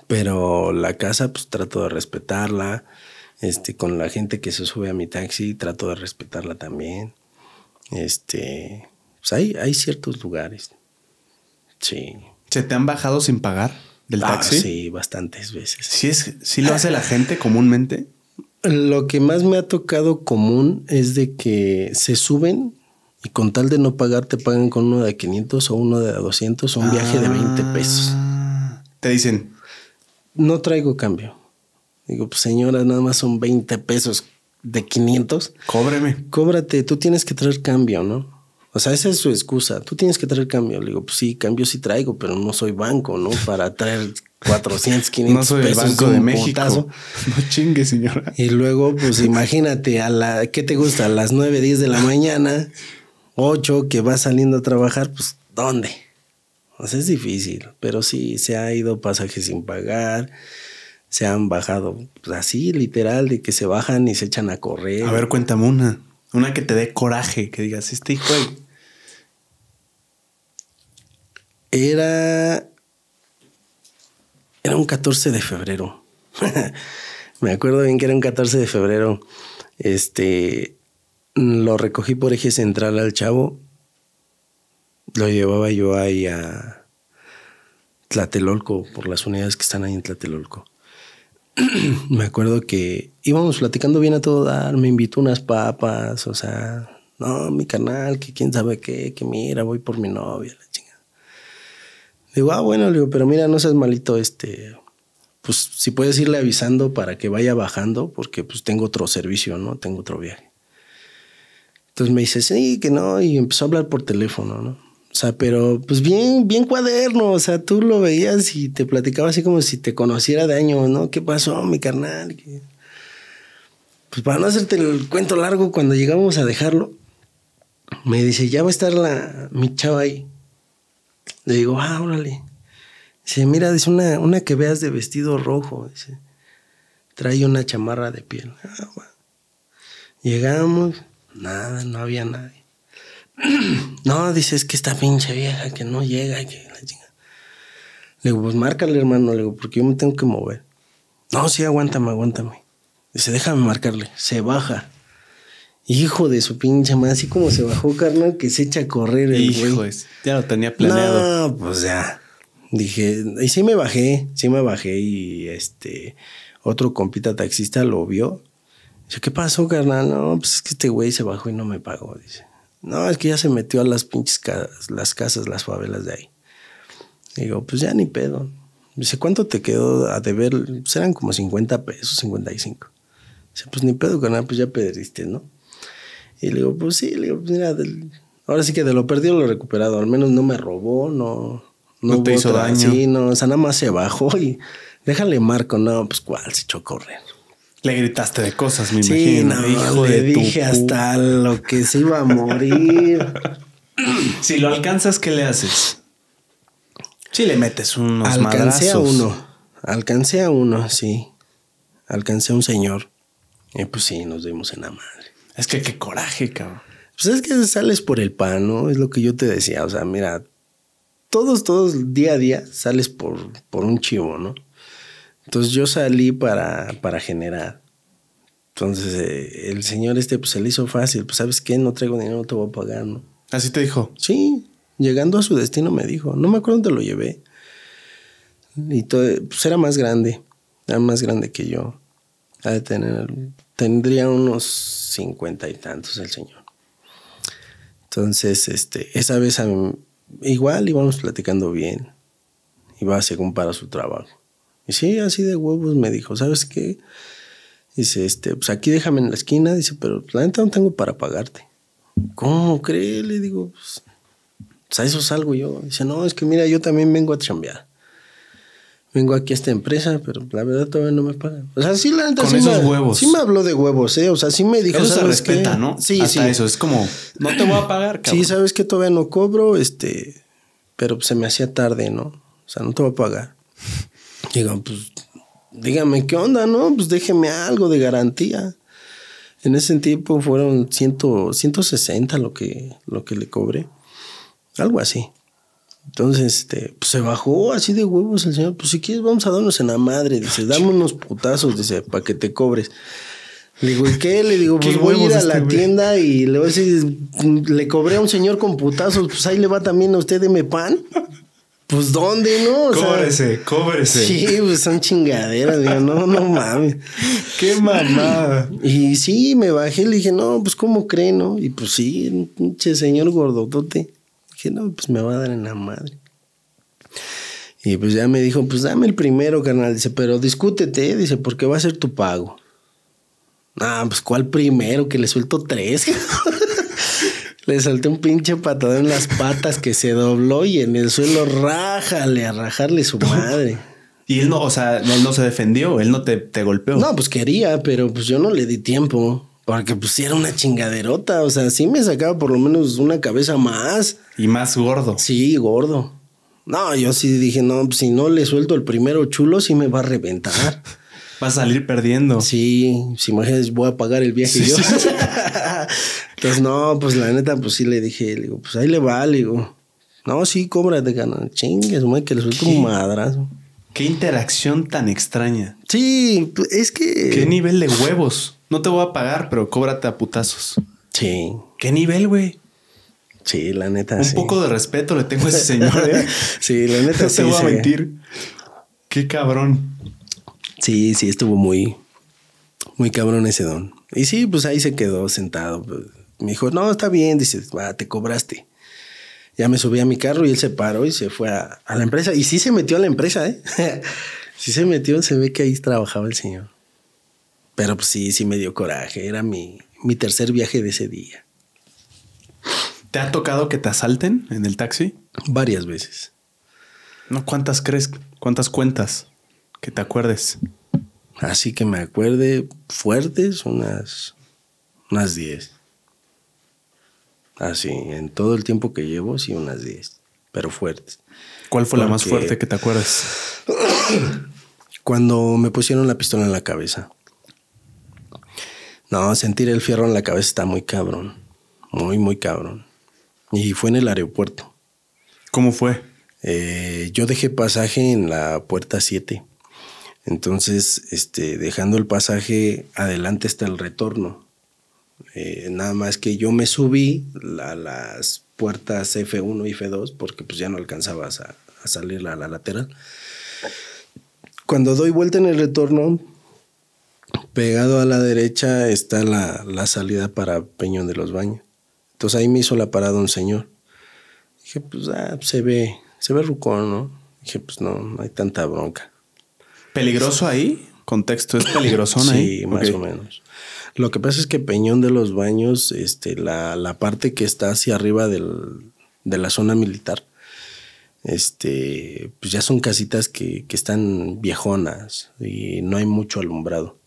Speaker 2: Pero la casa, pues trato de respetarla. Este, con la gente que se sube a mi taxi, trato de respetarla también. Este, pues hay, hay ciertos lugares. Sí.
Speaker 1: ¿Se te han bajado sin pagar del
Speaker 2: Ah,
Speaker 1: taxi?
Speaker 2: sí, bastantes veces.
Speaker 1: ¿Sí, es, ¿Sí lo hace la gente comúnmente?
Speaker 2: Lo que más me ha tocado común es de que se suben y con tal de no pagar te pagan con uno de 500 o uno de 200 o un viaje de 20 pesos.
Speaker 1: Ah. Te dicen,
Speaker 2: No traigo cambio. Digo, pues señora, nada más son 20 pesos de 500.
Speaker 1: cóbreme.
Speaker 2: Cóbrate, tú tienes que traer cambio, ¿no? O sea, esa es su excusa. Tú tienes que traer cambio. Le digo, pues sí, cambio sí traigo, pero no soy banco, ¿no? Para traer 400, 500
Speaker 1: no soy
Speaker 2: pesos
Speaker 1: el Banco
Speaker 2: de
Speaker 1: México.
Speaker 2: putazo.
Speaker 1: No chingue, señora.
Speaker 2: Y luego, pues imagínate, a la, ¿qué te gusta? A las 9, 10 de la mañana, 8, que vas saliendo a trabajar, pues, ¿dónde? O sea, es difícil, pero sí, se ha ido pasajes sin pagar, se han bajado, pues así, literal, de que se bajan y se echan a correr.
Speaker 1: A ver, cuéntame una. Una que te dé coraje, que digas, este hijo de...
Speaker 2: Era. Era un 14 de febrero. Me acuerdo bien que era un 14 de febrero. Este. Lo recogí por eje central al chavo. Lo llevaba yo ahí a Tlatelolco, por las unidades que están ahí en Tlatelolco. Me acuerdo que íbamos platicando bien a todo dar. Me invitó unas papas, o sea, no, mi canal, que quién sabe qué, que mira, voy por mi novia. Digo, ah, bueno, digo, pero mira, no seas malito, este, pues si puedes irle avisando para que vaya bajando, porque pues tengo otro servicio, ¿no? Tengo otro viaje. Entonces me dice, sí, que no, y empezó a hablar por teléfono, ¿no? O sea, pero pues bien, bien cuaderno, o sea, tú lo veías y te platicaba así como si te conociera de años, ¿no? ¿Qué pasó, mi carnal? Pues para no hacerte el cuento largo, cuando llegamos a dejarlo, me dice, ya va a estar la, mi chava ahí. Le digo, ah, órale. Dice, mira, dice una, una que veas de vestido rojo. Dice, trae una chamarra de piel. Ah. Llegamos, nada, no había nadie. no, dice, es que esta pinche vieja que no llega. Que la. Le digo, pues márcale, hermano, le digo, porque yo me tengo que mover. No, sí, aguántame, aguántame. Dice, déjame marcarle. Se baja. Hijo de su pinche madre, así como se bajó, carnal, que se echa a correr el
Speaker 1: Hijo,
Speaker 2: güey.
Speaker 1: es- ya lo tenía planeado.
Speaker 2: No, pues ya. Dije, y sí me bajé, sí me bajé y este otro compita taxista lo vio. Dice, ¿qué pasó, carnal? No, pues es que este güey se bajó y no me pagó. Dice, no, es que ya se metió a las pinches casas, las casas, las favelas de ahí. Digo, pues ya ni pedo. Dice, ¿cuánto te quedó a deber? Pues eran como 50 pesos, 55. Dice, pues ni pedo, carnal, pues ya perdiste, ¿no? Y le digo, pues sí, le digo, pues mira, del- ahora sí que de lo perdido lo recuperado. Al menos no me robó, no.
Speaker 1: No te hizo daño.
Speaker 2: Sí, no, o sea, nada más se bajó y déjale marco, no, pues cuál, se echó a correr.
Speaker 1: Le gritaste de cosas, me
Speaker 2: Sí,
Speaker 1: imagino.
Speaker 2: no,
Speaker 1: hijo
Speaker 2: le
Speaker 1: de
Speaker 2: dije hasta lo que se iba a morir.
Speaker 1: Si lo alcanzas, ¿qué le haces? Si le metes unos
Speaker 2: Alcancé a uno, alcancé a uno, sí. Alcancé a un señor. Y pues sí, nos dimos en la madre.
Speaker 1: Es que qué coraje, cabrón.
Speaker 2: Pues es que sales por el pan, ¿no? Es lo que yo te decía. O sea, mira, todos, todos, día a día sales por, por un chivo, ¿no? Entonces yo salí para, para generar. Entonces eh, el señor este, pues se le hizo fácil. Pues sabes qué, no traigo dinero, no te voy a pagar, ¿no?
Speaker 1: Así te dijo.
Speaker 2: Sí, llegando a su destino me dijo. No me acuerdo dónde lo llevé. Y todo, pues era más grande. Era más grande que yo. Ha de tener, tendría unos cincuenta y tantos el señor. Entonces, este, esa vez a igual íbamos platicando bien. Iba según para su trabajo. Y sí, así de huevos me dijo, ¿sabes qué? Dice, este, pues aquí déjame en la esquina. Dice, pero la neta no tengo para pagarte. ¿Cómo cree? Le digo, pues, pues a eso salgo yo. Dice, no, es que mira, yo también vengo a chambear. Vengo aquí a esta empresa, pero la verdad todavía no me pagan. O sea, sí, la neta
Speaker 1: Con
Speaker 2: sí
Speaker 1: esos
Speaker 2: me,
Speaker 1: huevos.
Speaker 2: Sí me habló de huevos, ¿eh? O sea, sí me dijo,
Speaker 1: Eso se respeta, ¿no?
Speaker 2: Sí,
Speaker 1: Hasta
Speaker 2: sí.
Speaker 1: eso. Es como, no te voy a pagar, cabrón.
Speaker 2: Sí, sabes que todavía no cobro, este, pero se me hacía tarde, ¿no? O sea, no te voy a pagar. Digo, pues, dígame qué onda, ¿no? Pues déjeme algo de garantía. En ese tiempo fueron 100, 160 lo que, lo que le cobré. Algo así. Entonces, este, pues se bajó así de huevos el señor. Pues si quieres, vamos a darnos en la madre. Dice, dame unos putazos, dice, para que te cobres. Le digo, ¿y qué? Le digo,
Speaker 1: ¿Qué
Speaker 2: pues voy a ir a
Speaker 1: este
Speaker 2: la tienda y le voy a decir, le cobré a un señor con putazos, pues ahí le va también a usted, deme pan. Pues ¿dónde, no? O sea,
Speaker 1: Cóbrese, cóbrese.
Speaker 2: Sí, pues son chingaderas, digo, no, no mames.
Speaker 1: Qué mamada.
Speaker 2: Y sí, me bajé, le dije, no, pues ¿cómo cree, no? Y pues sí, un pinche señor gordotote. Dije, no, pues me va a dar en la madre. Y pues ya me dijo, pues dame el primero, carnal. Dice, pero discútete, ¿eh? dice, porque va a ser tu pago. Ah, pues ¿cuál primero? Que le suelto tres. Le salté un pinche patadón en las patas que se dobló y en el suelo rájale a rajarle su madre.
Speaker 1: Y él no, o sea, él no se defendió, él no te, te golpeó.
Speaker 2: No, pues quería, pero pues yo no le di tiempo. Porque pues sí era una chingaderota. O sea, sí me sacaba por lo menos una cabeza más.
Speaker 1: Y más gordo.
Speaker 2: Sí, gordo. No, yo sí dije, no, pues, si no le suelto el primero chulo, sí me va a reventar.
Speaker 1: Va a salir perdiendo.
Speaker 2: Sí, si imaginas, voy a pagar el viaje yo. Entonces, no, pues la neta, pues sí le dije, le digo, pues ahí le va, le digo. No, sí, cóbrate, gana. Chingues, güey, que le suelto un madrazo.
Speaker 1: Qué interacción tan extraña.
Speaker 2: Sí, pues, es que.
Speaker 1: Qué nivel de huevos. No te voy a pagar, pero cóbrate a putazos.
Speaker 2: Sí.
Speaker 1: ¿Qué nivel, güey?
Speaker 2: Sí, la neta.
Speaker 1: Un
Speaker 2: sí.
Speaker 1: poco de respeto le tengo a ese señor, ¿eh?
Speaker 2: sí, la neta
Speaker 1: No
Speaker 2: sí.
Speaker 1: te voy a mentir. Qué cabrón.
Speaker 2: Sí, sí, estuvo muy, muy cabrón ese don. Y sí, pues ahí se quedó sentado. pues. Me dijo, no, está bien, dice, va, te cobraste. Ya me subí a mi carro y él se paró y se fue a, a la empresa. Y sí se metió a la empresa, ¿eh? sí se metió, se ve que ahí trabajaba el señor. Pero pues sí, sí me dio coraje. Era mi, mi tercer viaje de ese día.
Speaker 1: ¿Te ha tocado que te asalten en el taxi?
Speaker 2: Varias veces.
Speaker 1: No, ¿cuántas crees? ¿Cuántas cuentas? Que te acuerdes.
Speaker 2: Así que me acuerde fuertes, unas, unas 10. Así, en todo el tiempo que llevo, sí, unas 10, pero fuertes.
Speaker 1: ¿Cuál fue la más fuerte que te acuerdas?
Speaker 2: Cuando me pusieron la pistola en la cabeza. No, sentir el fierro en la cabeza está muy cabrón. Muy, muy cabrón. Y fue en el aeropuerto.
Speaker 1: ¿Cómo fue?
Speaker 2: Eh, yo dejé pasaje en la puerta 7. Entonces, este, dejando el pasaje, adelante está el retorno. Eh, nada más que yo me subí a las puertas F1 y F2 porque pues ya no alcanzabas a, a salir a la lateral. Cuando doy vuelta en el retorno, pegado a la derecha está la, la salida para Peñón de los Baños. Entonces ahí me hizo la parada un señor. Dije, pues ah, se ve, se ve rucón, ¿no? Dije, pues no, no hay tanta bronca.
Speaker 1: ¿Peligroso ahí? Contexto, ¿es peligrosón ahí?
Speaker 2: Sí, más o menos. Lo que pasa es que Peñón de los Baños, este, la, la parte que está hacia arriba del- de la zona militar, este, pues ya son casitas que, que están viejonas y no hay mucho alumbrado.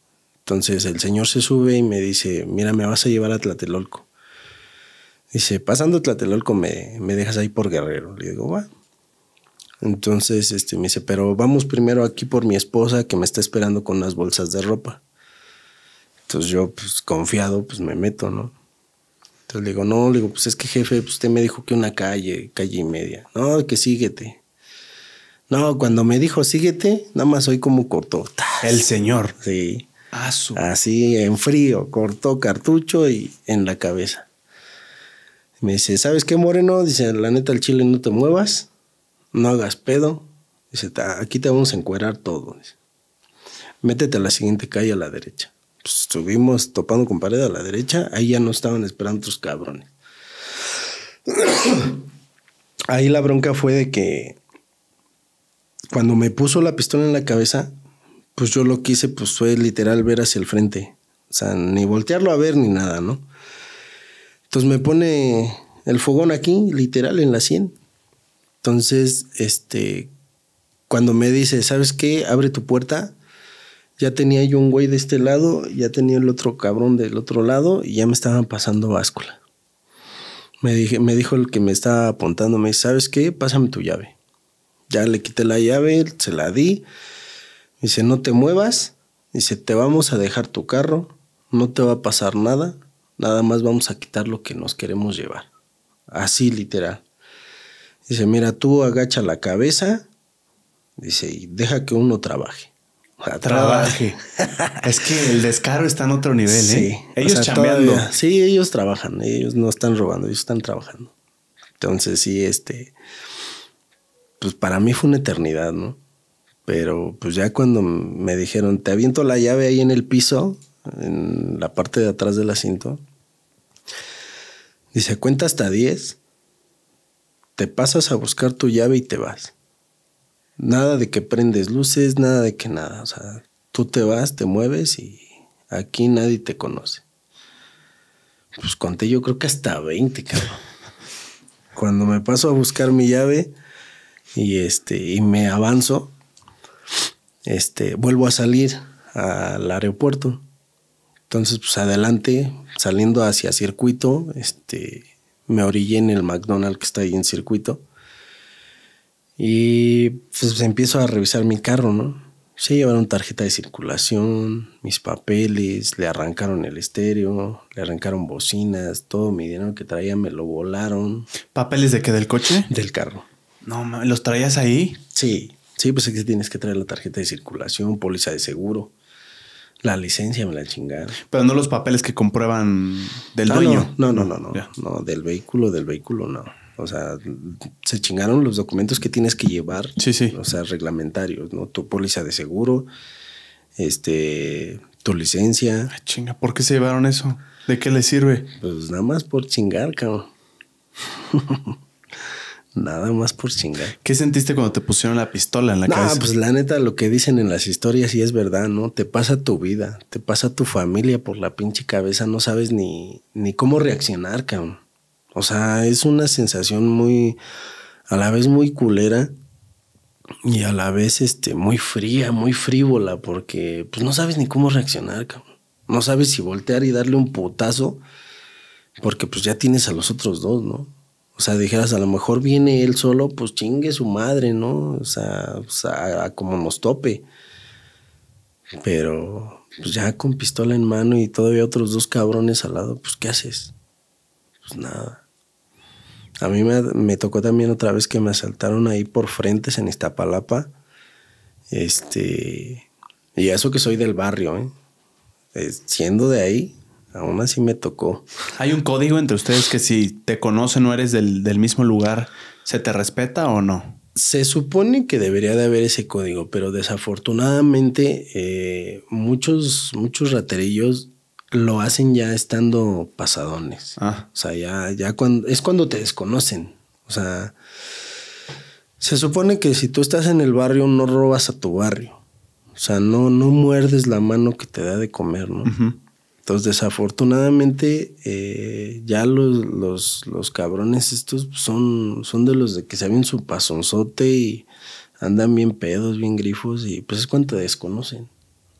Speaker 2: Entonces el señor se sube y me dice, mira, me vas a llevar a Tlatelolco. Dice, pasando Tlatelolco me, me dejas ahí por Guerrero. Le digo, va. Entonces este, me dice, pero vamos primero aquí por mi esposa que me está esperando con unas bolsas de ropa. Entonces yo, pues confiado, pues me meto, ¿no? Entonces le digo, no, le digo, pues es que jefe, pues, usted me dijo que una calle, calle y media. No, que síguete. No, cuando me dijo síguete, nada más oí como cortó.
Speaker 1: El señor.
Speaker 2: Sí.
Speaker 1: Ah,
Speaker 2: Así en frío, cortó cartucho y en la cabeza. Me dice, ¿sabes qué, Moreno? Dice, la neta, el chile no te muevas, no hagas pedo. Dice, "Ta- aquí te vamos a encuerar todo. Dice, Métete a la siguiente calle a la derecha. Pues estuvimos topando con pared a la derecha, ahí ya no estaban esperando otros cabrones. ahí la bronca fue de que cuando me puso la pistola en la cabeza, pues yo lo que hice pues fue literal ver hacia el frente. O sea, ni voltearlo a ver ni nada, ¿no? Entonces me pone el fogón aquí, literal, en la 100. Entonces, este, cuando me dice, ¿sabes qué? Abre tu puerta. Ya tenía yo un güey de este lado, ya tenía el otro cabrón del otro lado y ya me estaban pasando báscula. Me, dije, me dijo el que me estaba apuntando, me dice, ¿sabes qué? Pásame tu llave. Ya le quité la llave, se la di. Dice, no te muevas. Dice, te vamos a dejar tu carro. No te va a pasar nada. Nada más vamos a quitar lo que nos queremos llevar. Así literal. Dice, mira, tú agacha la cabeza. Dice, y deja que uno trabaje.
Speaker 1: Trabaje. es que el descaro está en otro nivel,
Speaker 2: Sí.
Speaker 1: ¿eh? Ellos
Speaker 2: O sea,
Speaker 1: chambeando.
Speaker 2: todavía- sí, ellos trabajan. Ellos no están robando, ellos están trabajando. Entonces, sí, este. Pues para mí fue una eternidad, ¿no? Pero pues ya cuando me dijeron, te aviento la llave ahí en el piso, en la parte de atrás del asiento. Dice, cuenta hasta 10. Te pasas a buscar tu llave y te vas. Nada de que prendes luces, nada de que nada. O sea, tú te vas, te mueves y aquí nadie te conoce. Pues conté yo creo que hasta 20, cabrón. Cuando me paso a buscar mi llave y este y me avanzo, este vuelvo a salir al aeropuerto. Entonces, pues adelante, saliendo hacia circuito, este me orillé en el McDonald's que está ahí en circuito. Y pues empiezo a revisar mi carro, ¿no? Se llevaron tarjeta de circulación, mis papeles, le arrancaron el estéreo, le arrancaron bocinas, todo mi dinero que traía me lo volaron.
Speaker 1: ¿Papeles de qué? ¿Del coche?
Speaker 2: Del carro.
Speaker 1: No, ¿los traías ahí?
Speaker 2: Sí, sí, pues es que tienes que traer la tarjeta de circulación, póliza de seguro. La licencia me la chingaron.
Speaker 1: Pero no los papeles que comprueban del dueño.
Speaker 2: No, no, no, no, no, no, del vehículo, del vehículo no. O sea, se chingaron los documentos que tienes que llevar.
Speaker 1: Sí, sí.
Speaker 2: O sea, reglamentarios, ¿no? Tu póliza de seguro, este, tu licencia.
Speaker 1: Ay, chinga, ¿por qué se llevaron eso? ¿De qué les sirve?
Speaker 2: Pues nada más por chingar, cabrón. nada más por chingar.
Speaker 1: ¿Qué sentiste cuando te pusieron la pistola en la
Speaker 2: nah,
Speaker 1: cabeza?
Speaker 2: pues la neta, lo que dicen en las historias sí es verdad, ¿no? Te pasa tu vida, te pasa tu familia por la pinche cabeza, no sabes ni, ni cómo reaccionar, cabrón. O sea, es una sensación muy, a la vez muy culera y a la vez este, muy fría, muy frívola, porque pues no sabes ni cómo reaccionar, cabrón. No sabes si voltear y darle un putazo, porque pues ya tienes a los otros dos, ¿no? O sea, dijeras, a lo mejor viene él solo, pues chingue su madre, ¿no? O sea, o a como nos tope. Pero pues ya con pistola en mano y todavía otros dos cabrones al lado, pues ¿qué haces? Pues nada. A mí me, me, tocó también otra vez que me asaltaron ahí por frentes en Iztapalapa. Este. Y eso que soy del barrio, ¿eh? siendo de ahí, aún así me tocó.
Speaker 1: ¿Hay un código entre ustedes que si te conocen o eres del, del mismo lugar, se te respeta o no?
Speaker 2: Se supone que debería de haber ese código, pero desafortunadamente eh, muchos, muchos raterillos lo hacen ya estando pasadones.
Speaker 1: Ah.
Speaker 2: O sea, ya, ya cuando, es cuando te desconocen. O sea, se supone que si tú estás en el barrio, no robas a tu barrio. O sea, no, no muerdes la mano que te da de comer, ¿no?
Speaker 1: Uh -huh.
Speaker 2: Entonces, desafortunadamente, eh, ya los, los, los, cabrones estos son, son de los de que saben su pasonzote y andan bien pedos, bien grifos, y pues es cuando te desconocen.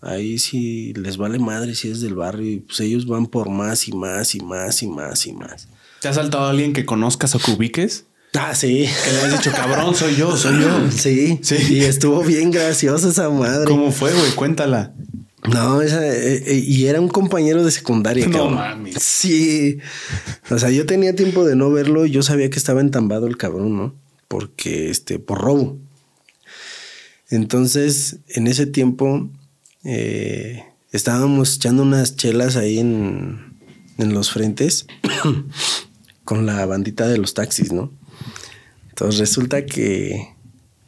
Speaker 2: Ahí sí les vale madre si es del barrio y pues ellos van por más y más y más y más y más.
Speaker 1: ¿Te ha saltado a alguien que conozcas o que ubiques?
Speaker 2: Ah, sí.
Speaker 1: Que le has dicho, cabrón, soy yo, soy yo.
Speaker 2: Sí,
Speaker 1: Sí.
Speaker 2: Y estuvo bien graciosa esa madre.
Speaker 1: ¿Cómo fue, güey? Cuéntala.
Speaker 2: No, esa, eh, eh, y era un compañero de secundaria.
Speaker 1: No.
Speaker 2: Sí. O sea, yo tenía tiempo de no verlo y yo sabía que estaba entambado el cabrón, ¿no? Porque, este, por robo. Entonces, en ese tiempo, eh, estábamos echando unas chelas ahí en, en los frentes con la bandita de los taxis, ¿no? Entonces resulta que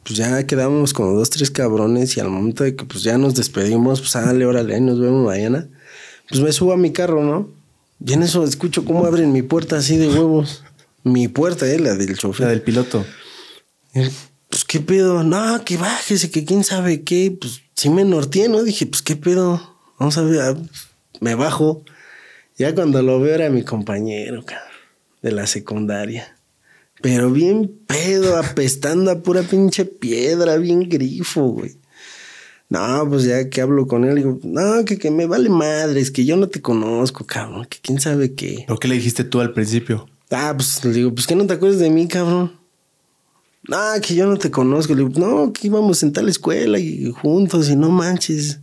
Speaker 2: pues ya quedábamos como dos, tres cabrones y al momento de que pues ya nos despedimos, pues dale, órale, ahí nos vemos mañana. Pues me subo a mi carro, ¿no? Y en eso escucho cómo abren mi puerta así de huevos. Mi puerta, eh, la del chofer.
Speaker 1: La del piloto.
Speaker 2: Pues qué pedo, no, que bájese, que quién sabe qué. Pues sí me norteé, ¿no? Dije, pues qué pedo. Vamos a ver, ah, me bajo. Ya cuando lo veo era mi compañero, cabrón, de la secundaria. Pero bien pedo, apestando a pura pinche piedra, bien grifo, güey. No, pues ya que hablo con él, digo, no, que, que me vale madres, que yo no te conozco, cabrón, que quién sabe qué.
Speaker 1: ¿Pero qué le dijiste tú al principio?
Speaker 2: Ah, pues le digo, pues que no te acuerdas de mí, cabrón. Ah, que yo no te conozco. Le digo, no, que íbamos en tal escuela y juntos y no manches.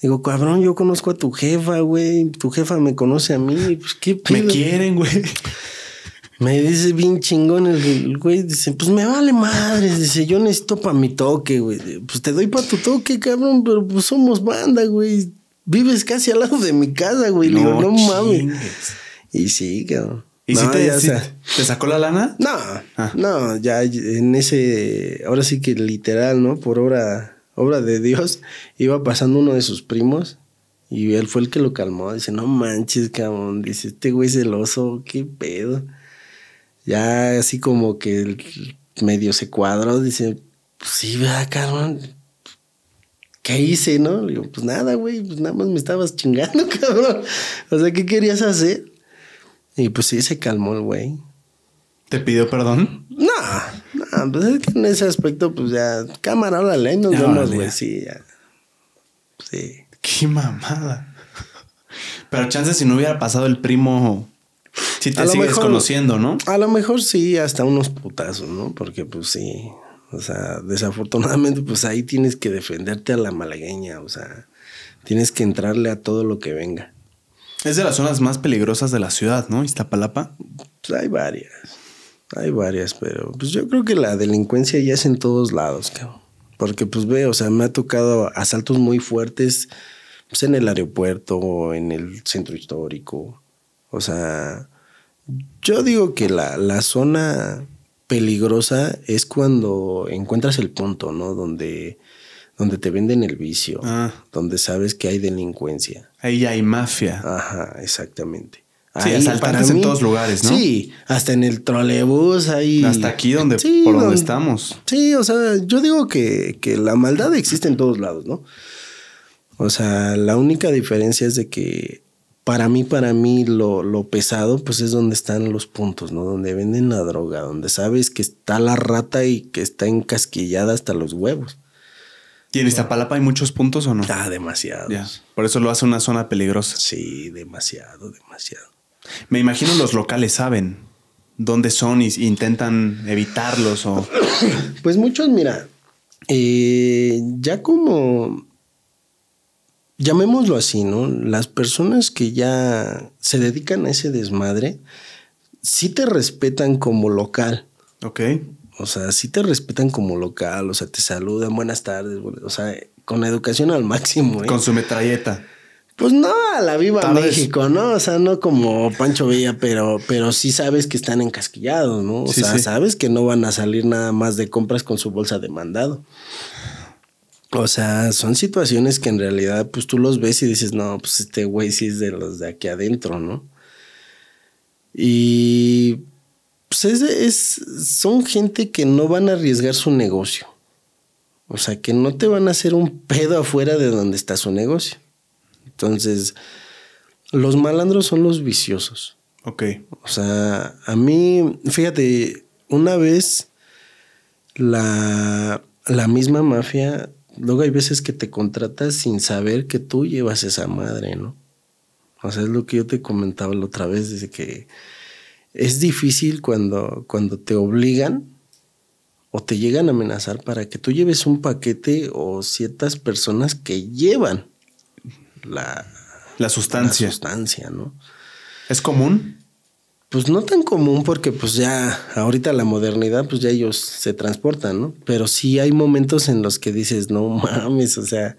Speaker 2: Digo, cabrón, yo conozco a tu jefa, güey. Tu jefa me conoce a mí. Pues qué pedo.
Speaker 1: Me quieren, güey.
Speaker 2: Me dice bien chingón el, el güey. Dice, pues me vale madres. Dice, yo necesito para mi toque, güey. Pues te doy para tu toque, cabrón. Pero pues somos banda, güey. Vives casi al lado de mi casa, güey. Le digo, no mames. Y sí, cabrón.
Speaker 1: ¿Y
Speaker 2: No,
Speaker 1: si te,
Speaker 2: ya, o
Speaker 1: sí
Speaker 2: sea,
Speaker 1: te sacó la lana?
Speaker 2: no,
Speaker 1: Ah.
Speaker 2: no, ya en ese, ahora sí que literal, ¿no? Por obra, obra de Dios, iba pasando uno de sus primos y él fue el que lo calmó. Dice, no manches, cabrón. Dice, este güey celoso, qué pedo. Ya así como que el medio se cuadró, dice, pues sí, ¿verdad, cabrón? ¿Qué hice, no? Le digo, pues nada, güey, pues nada más me estabas chingando, cabrón. O sea, ¿qué querías hacer? Y pues sí, se calmó el güey.
Speaker 1: ¿Te pidió perdón?
Speaker 2: No, no, pues es que en ese aspecto, pues ya, cámara, órale, nos vemos, güey, sí, ya. Sí.
Speaker 1: Qué mamada. Pero chance si no hubiera pasado el primo, si te sigues
Speaker 2: mejor-
Speaker 1: conociendo, ¿no?
Speaker 2: A lo mejor sí, hasta unos putazos, ¿no? Porque pues sí, o sea, desafortunadamente pues ahí tienes que defenderte a la malagueña, o sea, tienes que entrarle a todo lo que venga.
Speaker 1: Es de las zonas más peligrosas de la ciudad, ¿no? Iztapalapa.
Speaker 2: Pues hay varias, hay varias, pero pues yo creo que la delincuencia ya es en todos lados, cabrón. Porque pues ve, o sea, me ha tocado asaltos muy fuertes pues, en el aeropuerto en el centro histórico. O sea, yo digo que la, la zona peligrosa es cuando encuentras el punto, ¿no? Donde, donde te venden el vicio,
Speaker 1: Ah.
Speaker 2: donde sabes que hay delincuencia.
Speaker 1: Ahí ya hay mafia.
Speaker 2: Ajá, exactamente.
Speaker 1: Sí, asaltantes en todos lugares, ¿no?
Speaker 2: Sí, hasta en el trolebús ahí.
Speaker 1: Hasta aquí donde,
Speaker 2: Sí,
Speaker 1: por donde
Speaker 2: donde-
Speaker 1: estamos.
Speaker 2: Sí, o sea, yo digo que, que la maldad existe en todos lados, ¿no? O sea, la única diferencia es de que para mí, para mí, lo, lo pesado, pues es donde están los puntos, ¿no? Donde venden la droga, donde sabes que está la rata y que está encasquillada hasta los huevos.
Speaker 1: ¿Y en Iztapalapa hay muchos puntos o no?
Speaker 2: Ah, demasiado.
Speaker 1: Ya. Por eso lo hace una zona peligrosa.
Speaker 2: Sí, demasiado, demasiado.
Speaker 1: Me imagino los locales saben dónde son y y intentan evitarlos o...
Speaker 2: Pues muchos, mira, eh, ya como, llamémoslo así, ¿no? Las personas que ya se dedican a ese desmadre, sí te respetan como local.
Speaker 1: Ok.
Speaker 2: O sea, sí te respetan como local, o sea, te saludan, buenas tardes, o sea, con educación al máximo, ¿eh?
Speaker 1: Con su metralleta.
Speaker 2: Pues no a la viva
Speaker 1: Tal vez.
Speaker 2: México, ¿no? O sea, no como Pancho Villa, pero, pero sí sabes que están encasquillados, ¿no? O
Speaker 1: Sí,
Speaker 2: sea,
Speaker 1: sí.
Speaker 2: sabes que no van a salir nada más de compras con su bolsa de mandado. O sea, son situaciones que en realidad, pues tú los ves y dices, no, pues este güey sí es de los de aquí adentro, ¿no? Y pues es, es- son gente que no van a arriesgar su negocio. O sea, que no te van a hacer un pedo afuera de donde está su negocio. Entonces, los malandros son los viciosos.
Speaker 1: Ok.
Speaker 2: O sea, a mí, fíjate, una vez la, la misma mafia, luego hay veces que te contratas sin saber que tú llevas esa madre, ¿no? O sea, es lo que yo te comentaba la otra vez, desde que es difícil cuando, cuando te obligan o te llegan a amenazar para que tú lleves un paquete o ciertas personas que llevan la,
Speaker 1: La
Speaker 2: la
Speaker 1: sustancia.
Speaker 2: sustancia, ¿no?
Speaker 1: ¿Es común?
Speaker 2: Pues no tan común porque pues ya ahorita la modernidad pues ya ellos se transportan, ¿no? Pero sí hay momentos en los que dices, no mames, o sea,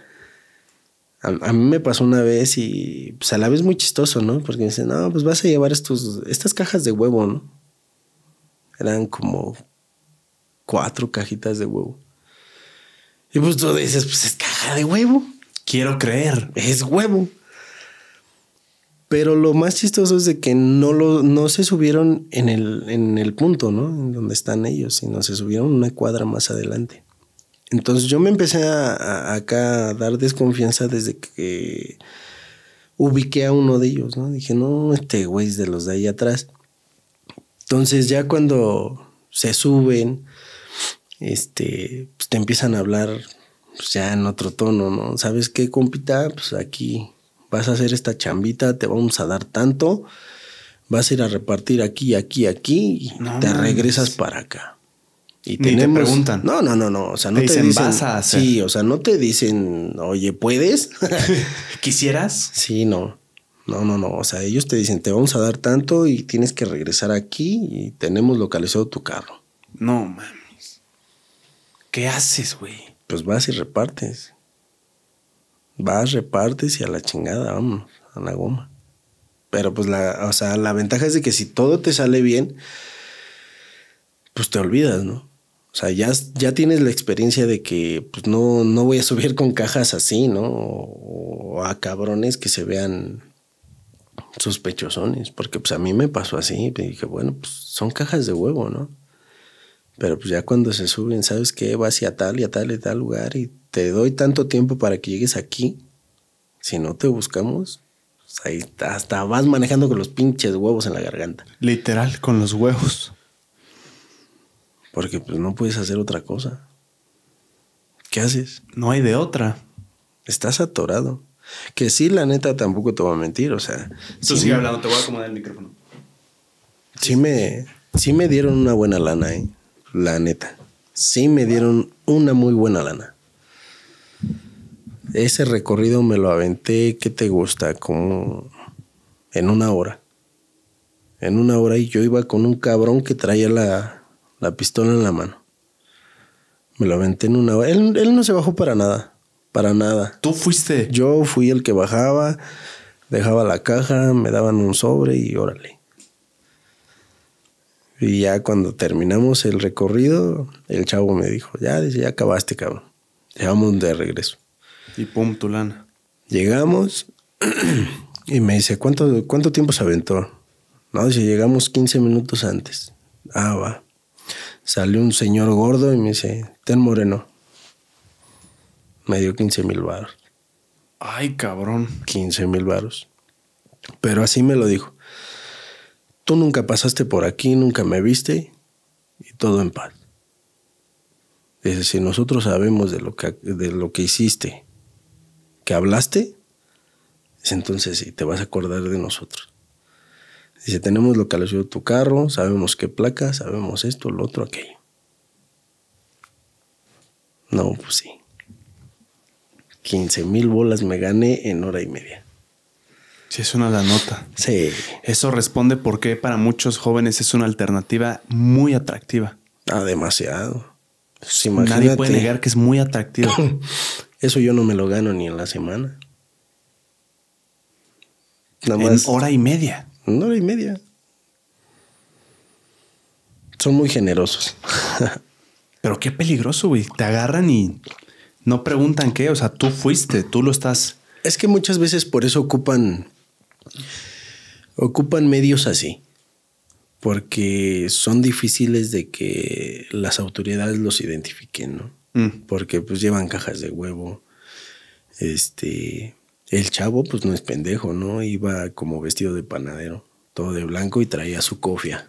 Speaker 2: a, a mí me pasó una vez y pues a la vez muy chistoso, ¿no? Porque me dicen, no, pues vas a llevar estos, estas cajas de huevo, ¿no? Eran como cuatro cajitas de huevo. Y pues tú dices, pues es caja de huevo
Speaker 1: Quiero creer.
Speaker 2: es huevo. Pero lo más chistoso es de que no, lo, no se subieron en el, en el punto, ¿no? En donde están ellos, sino se subieron una cuadra más adelante. Entonces yo me empecé a, acá a dar desconfianza desde que ubiqué a uno de ellos, ¿no? Dije, no, este güey es de los de ahí atrás. Entonces ya cuando se suben, este, pues te empiezan a hablar pues ya en otro tono, ¿no? ¿Sabes qué, compita? Pues aquí vas a hacer esta chambita, te vamos a dar tanto, vas a ir a repartir aquí, aquí, aquí y
Speaker 1: No
Speaker 2: te
Speaker 1: mames.
Speaker 2: regresas para acá. Y
Speaker 1: Ni te preguntan.
Speaker 2: No, no, no, no. O sea, no
Speaker 1: Te
Speaker 2: te,
Speaker 1: dicen,
Speaker 2: dicen.
Speaker 1: "Vas a hacer".
Speaker 2: Sí, o sea, no te dicen, oye, ¿puedes?
Speaker 1: ¿Quisieras?
Speaker 2: sí, no. No, no, no. O sea, ellos te dicen, te vamos a dar tanto y tienes que regresar aquí y tenemos localizado tu carro.
Speaker 1: No mames. ¿Qué haces, güey?
Speaker 2: Pues vas y repartes. Vas, repartes y a la chingada, vamos, a la goma. Pero pues la, o sea, la ventaja es de que si todo te sale bien, pues te olvidas, ¿no? O sea, ya, ya tienes la experiencia de que pues no, no voy a subir con cajas así, ¿no? O, a cabrones que se vean sospechosones. Porque pues a mí me pasó así. Y dije, bueno, pues son cajas de huevo, ¿no? Pero pues ya cuando se suben, ¿sabes qué? Vas y a tal y a tal y tal lugar y te doy tanto tiempo para que llegues aquí. Si no te buscamos, Pues ahí está, hasta vas manejando con los pinches huevos en la garganta.
Speaker 1: Literal, con los huevos.
Speaker 2: Porque pues no puedes hacer otra cosa. ¿Qué haces?
Speaker 1: No hay de otra.
Speaker 2: Estás atorado. Que sí, la neta, tampoco te voy a mentir. O sea,
Speaker 1: Tú
Speaker 2: sí,
Speaker 1: sigue hablando, te voy a acomodar el micrófono.
Speaker 2: sí me, sí me dieron una buena lana, ¿eh? La neta. Sí me dieron una muy buena lana. Ese recorrido me lo aventé, ¿qué te gusta? Como en una hora. En una hora y yo iba con un cabrón que traía la, la pistola en la mano. Me lo aventé en una hora. Él, él no se bajó para nada. Para nada.
Speaker 1: Tú fuiste.
Speaker 2: Yo fui el que bajaba, dejaba la caja, me daban un sobre y órale. Y ya cuando terminamos el recorrido, el chavo me dijo, ya, dice, ya acabaste, cabrón. Llegamos de regreso.
Speaker 1: Y pum, tu lana.
Speaker 2: Llegamos y me dice, ¿cuánto, ¿cuánto tiempo se aventó? No, dice, llegamos 15 minutos antes. Ah, va. Salió un señor gordo y me dice, ten moreno. Me dio 15 mil baros.
Speaker 1: Ay, cabrón.
Speaker 2: 15 mil varos. Pero así me lo dijo. Tú nunca pasaste por aquí, nunca me viste y todo en paz. Dice, si nosotros sabemos de lo que, de lo que hiciste, que hablaste, entonces sí, te vas a acordar de nosotros. Dice, tenemos localizado tu carro, sabemos qué placa, sabemos esto, lo otro, aquello. No, pues sí. 15 mil bolas me gané en hora y media.
Speaker 1: Sí, es una la nota.
Speaker 2: Sí.
Speaker 1: Eso responde por qué para muchos jóvenes es una alternativa muy atractiva.
Speaker 2: Ah, demasiado. Pues
Speaker 1: Nadie puede negar que es muy atractiva.
Speaker 2: Eso yo no me lo gano ni en la semana. Nada
Speaker 1: en
Speaker 2: más.
Speaker 1: hora y media.
Speaker 2: Una hora y media. Son muy generosos.
Speaker 1: Pero qué peligroso, güey. Te agarran y no preguntan qué. O sea, tú fuiste, tú lo estás.
Speaker 2: es que muchas veces por eso ocupan. Ocupan medios así. Porque son difíciles de que las autoridades los identifiquen, ¿no?
Speaker 1: Mm.
Speaker 2: Porque pues llevan cajas de huevo. Este. El chavo, pues no es pendejo, ¿no? Iba como vestido de panadero, todo de blanco y traía su cofia.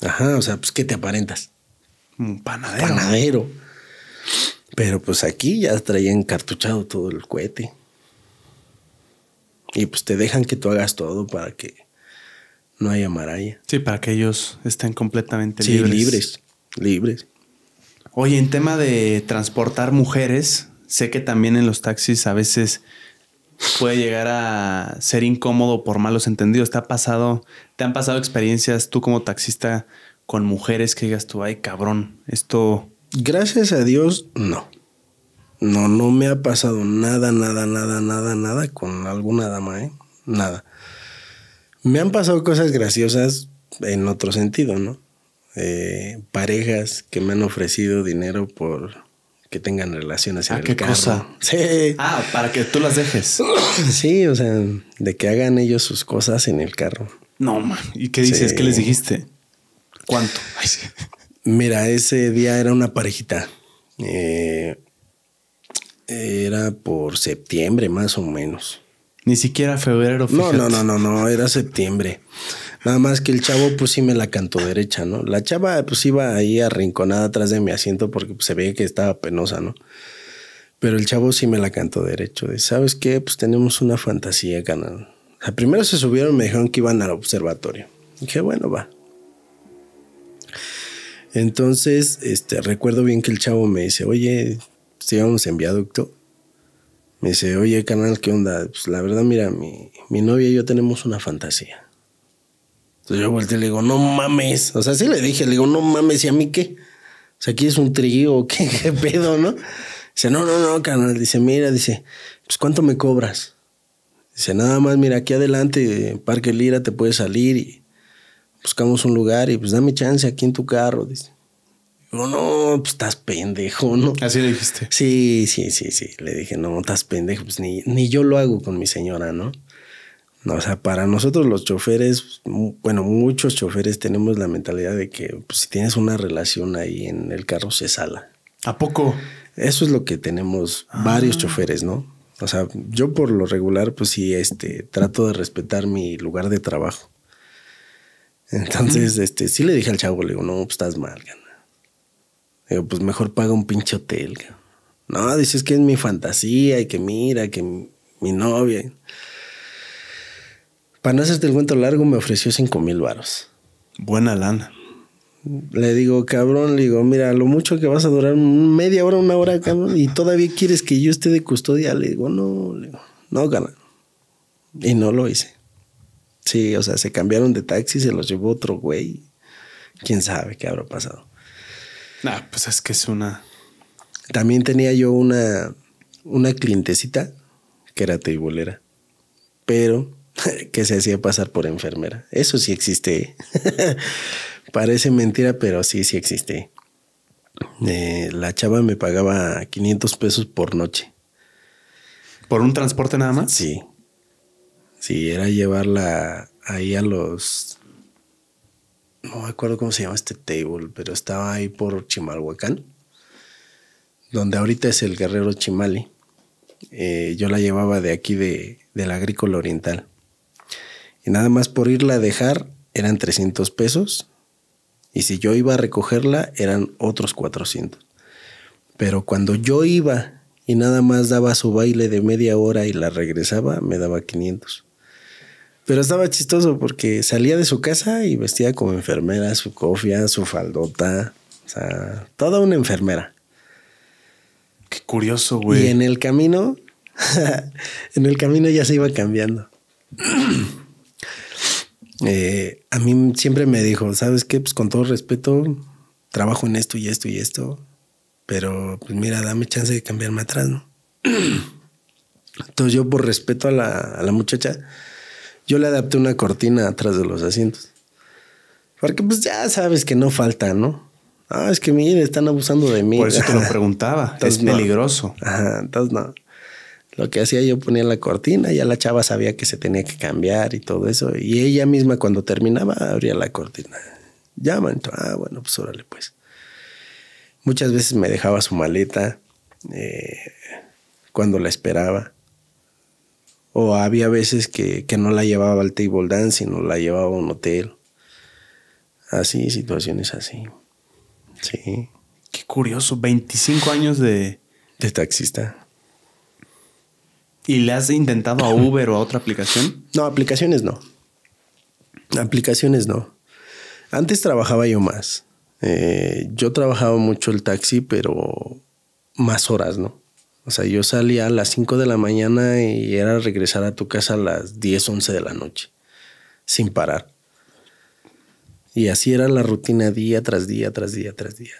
Speaker 2: Ajá, o sea, pues ¿qué te aparentas?
Speaker 1: Un panadero.
Speaker 2: Panadero. Pero pues aquí ya traía encartuchado todo el cohete. Y pues te dejan que tú hagas todo para que no haya maralla.
Speaker 1: Sí, para que ellos estén completamente
Speaker 2: Sí,
Speaker 1: libres.
Speaker 2: libres. Libres.
Speaker 1: Oye, en tema de transportar mujeres, sé que también en los taxis a veces puede llegar a ser incómodo por malos entendidos. ¿Te ha pasado, te han pasado experiencias tú como taxista con mujeres que digas tú, ay cabrón, esto
Speaker 2: Gracias a Dios, no. No, no me ha pasado nada, nada, nada, nada, nada con alguna dama, ¿eh? Nada. Me han pasado cosas graciosas en otro sentido, ¿no? Eh, parejas que me han ofrecido dinero por que tengan relaciones en
Speaker 1: Ah,
Speaker 2: el
Speaker 1: ¿qué
Speaker 2: carro.
Speaker 1: cosa?
Speaker 2: Sí.
Speaker 1: Ah, para que tú las dejes.
Speaker 2: Sí, o sea, de que hagan ellos sus cosas en el carro.
Speaker 1: No, man. ¿Y qué dices?
Speaker 2: Sí.
Speaker 1: ¿Qué les dijiste? ¿Cuánto? Ay, sí.
Speaker 2: Mira, ese día era una parejita. Eh, era por septiembre, más o menos.
Speaker 1: Ni siquiera febrero,
Speaker 2: No,
Speaker 1: fíjate.
Speaker 2: no, no, no, no, era septiembre. Nada más que el chavo, pues sí me la cantó derecha, ¿no? La chava, pues iba ahí arrinconada atrás de mi asiento porque pues, se veía que estaba penosa, ¿no? Pero el chavo sí me la cantó derecho. De, ¿Sabes qué? Pues tenemos una fantasía, canal. O sea, primero se subieron y me dijeron que iban al observatorio. Dije, bueno, va. Entonces, este, recuerdo bien que el chavo me dice, oye, íbamos en viaducto. Me dice, oye, canal, ¿qué onda? Pues la verdad, mira, mi, mi novia y yo tenemos una fantasía. Entonces yo volteé y le digo, no mames. O sea, sí le dije, le digo, no mames, ¿y a mí qué? O sea, aquí es un trío, ¿qué, qué pedo, no? Dice, no, no, no, canal. Dice, mira, dice, pues ¿cuánto me cobras? Dice, nada más, mira, aquí adelante, Parque Lira, te puedes salir y buscamos un lugar y pues dame chance aquí en tu carro. Dice, digo, no, pues estás pendejo, ¿no?
Speaker 1: Así le dijiste.
Speaker 2: Sí, sí, sí, sí. Le dije, no, estás pendejo, pues ni, ni yo lo hago con mi señora, ¿no? No, o sea, para nosotros los choferes, bueno, muchos choferes tenemos la mentalidad de que pues, si tienes una relación ahí en el carro se sala.
Speaker 1: ¿A poco?
Speaker 2: Eso es lo que tenemos varios choferes, ¿no? O sea, yo por lo regular, pues sí, este, trato de respetar mi lugar de trabajo. Entonces, este, sí le dije al chavo, le digo, no, pues estás mal, gana. Digo, pues mejor paga un pinche hotel, No, dices que es mi fantasía y que mira, que mi, mi novia. Para no hacerte el cuento largo, me ofreció cinco mil varos.
Speaker 1: Buena lana.
Speaker 2: Le digo, cabrón, le digo, mira, lo mucho que vas a durar media hora, una hora, cabrón, y todavía quieres que yo esté de custodia. Le digo, no, le digo, no, gana. Y no lo hice. Sí, o sea, se cambiaron de taxi, se los llevó otro güey. Quién sabe qué habrá pasado.
Speaker 1: Nah, pues es que es una.
Speaker 2: También tenía yo una, una clientecita que era teibolera, pero que se hacía pasar por enfermera. Eso sí existe. Parece mentira, pero sí, sí existe. Eh, la chava me pagaba 500 pesos por noche.
Speaker 1: ¿Por un transporte nada más?
Speaker 2: Sí. Sí, era llevarla ahí a los... No me acuerdo cómo se llama este table, pero estaba ahí por Chimalhuacán, donde ahorita es el Guerrero Chimali. Eh, yo la llevaba de aquí de, la Agrícola Oriental. Y nada más por irla a dejar eran 300 pesos. Y si yo iba a recogerla eran otros 400. Pero cuando yo iba y nada más daba su baile de media hora y la regresaba, me daba 500. Pero estaba chistoso porque salía de su casa y vestía como enfermera, su cofia, su faldota, o sea, toda una enfermera.
Speaker 1: Qué curioso, güey.
Speaker 2: Y en el camino, en el camino ya se iba cambiando. Eh, a mí siempre me dijo, ¿sabes qué? Pues con todo respeto, trabajo en esto y esto y esto, pero pues mira, dame chance de cambiarme atrás, ¿no? Entonces yo por respeto a la, a la muchacha, yo le adapté una cortina atrás de los asientos. Porque pues ya sabes que no falta, ¿no? Ah, es que mire, están abusando de mí.
Speaker 1: Por eso te lo preguntaba. es peligroso.
Speaker 2: Ajá, entonces no. Lo que hacía yo ponía la cortina, ya la chava sabía que se tenía que cambiar y todo eso. Y ella misma cuando terminaba abría la cortina. Llaman, ah, bueno, pues órale pues. Muchas veces me dejaba su maleta eh, cuando la esperaba. O había veces que, que no la llevaba al table dance, sino la llevaba a un hotel. Así, situaciones así. Sí.
Speaker 1: Qué curioso, 25 años de...
Speaker 2: De taxista.
Speaker 1: ¿Y le has intentado a Uber o a otra aplicación?
Speaker 2: No, aplicaciones no. Aplicaciones no. Antes trabajaba yo más. Eh, yo trabajaba mucho el taxi, pero más horas, ¿no? O sea, yo salía a las 5 de la mañana y era regresar a tu casa a las 10, 11 de la noche, sin parar. Y así era la rutina día tras día, tras día, tras día.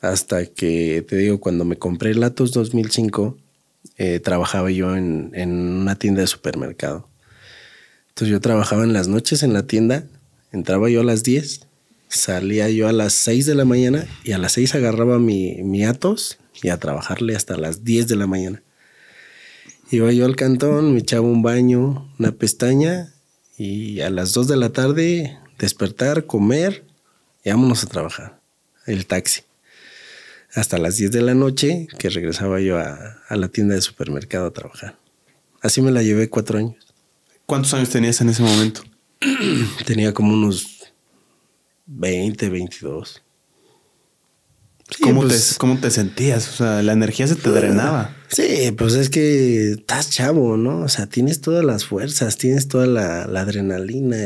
Speaker 2: Hasta que, te digo, cuando me compré el Atos 2005, eh, trabajaba yo en, en, una tienda de supermercado. Entonces yo trabajaba en las noches en la tienda, entraba yo a las 10, salía yo a las 6 de la mañana y a las 6 agarraba mi, mi Atos y a trabajarle hasta las 10 de la mañana. Iba yo al cantón, me echaba un baño, una pestaña y a las 2 de la tarde despertar, comer y vámonos a trabajar. El taxi. Hasta las 10 de la noche que regresaba yo a, la tienda de supermercado a trabajar. Así me la llevé cuatro años.
Speaker 1: ¿Cuántos años tenías en ese momento?
Speaker 2: Tenía como unos 20, 22.
Speaker 1: ¿Cómo, te, pues ¿Cómo te sentías? O sea, la energía se te drenaba.
Speaker 2: Sí, pues es que estás chavo, ¿no? O sea, tienes todas las fuerzas, tienes toda la, adrenalina,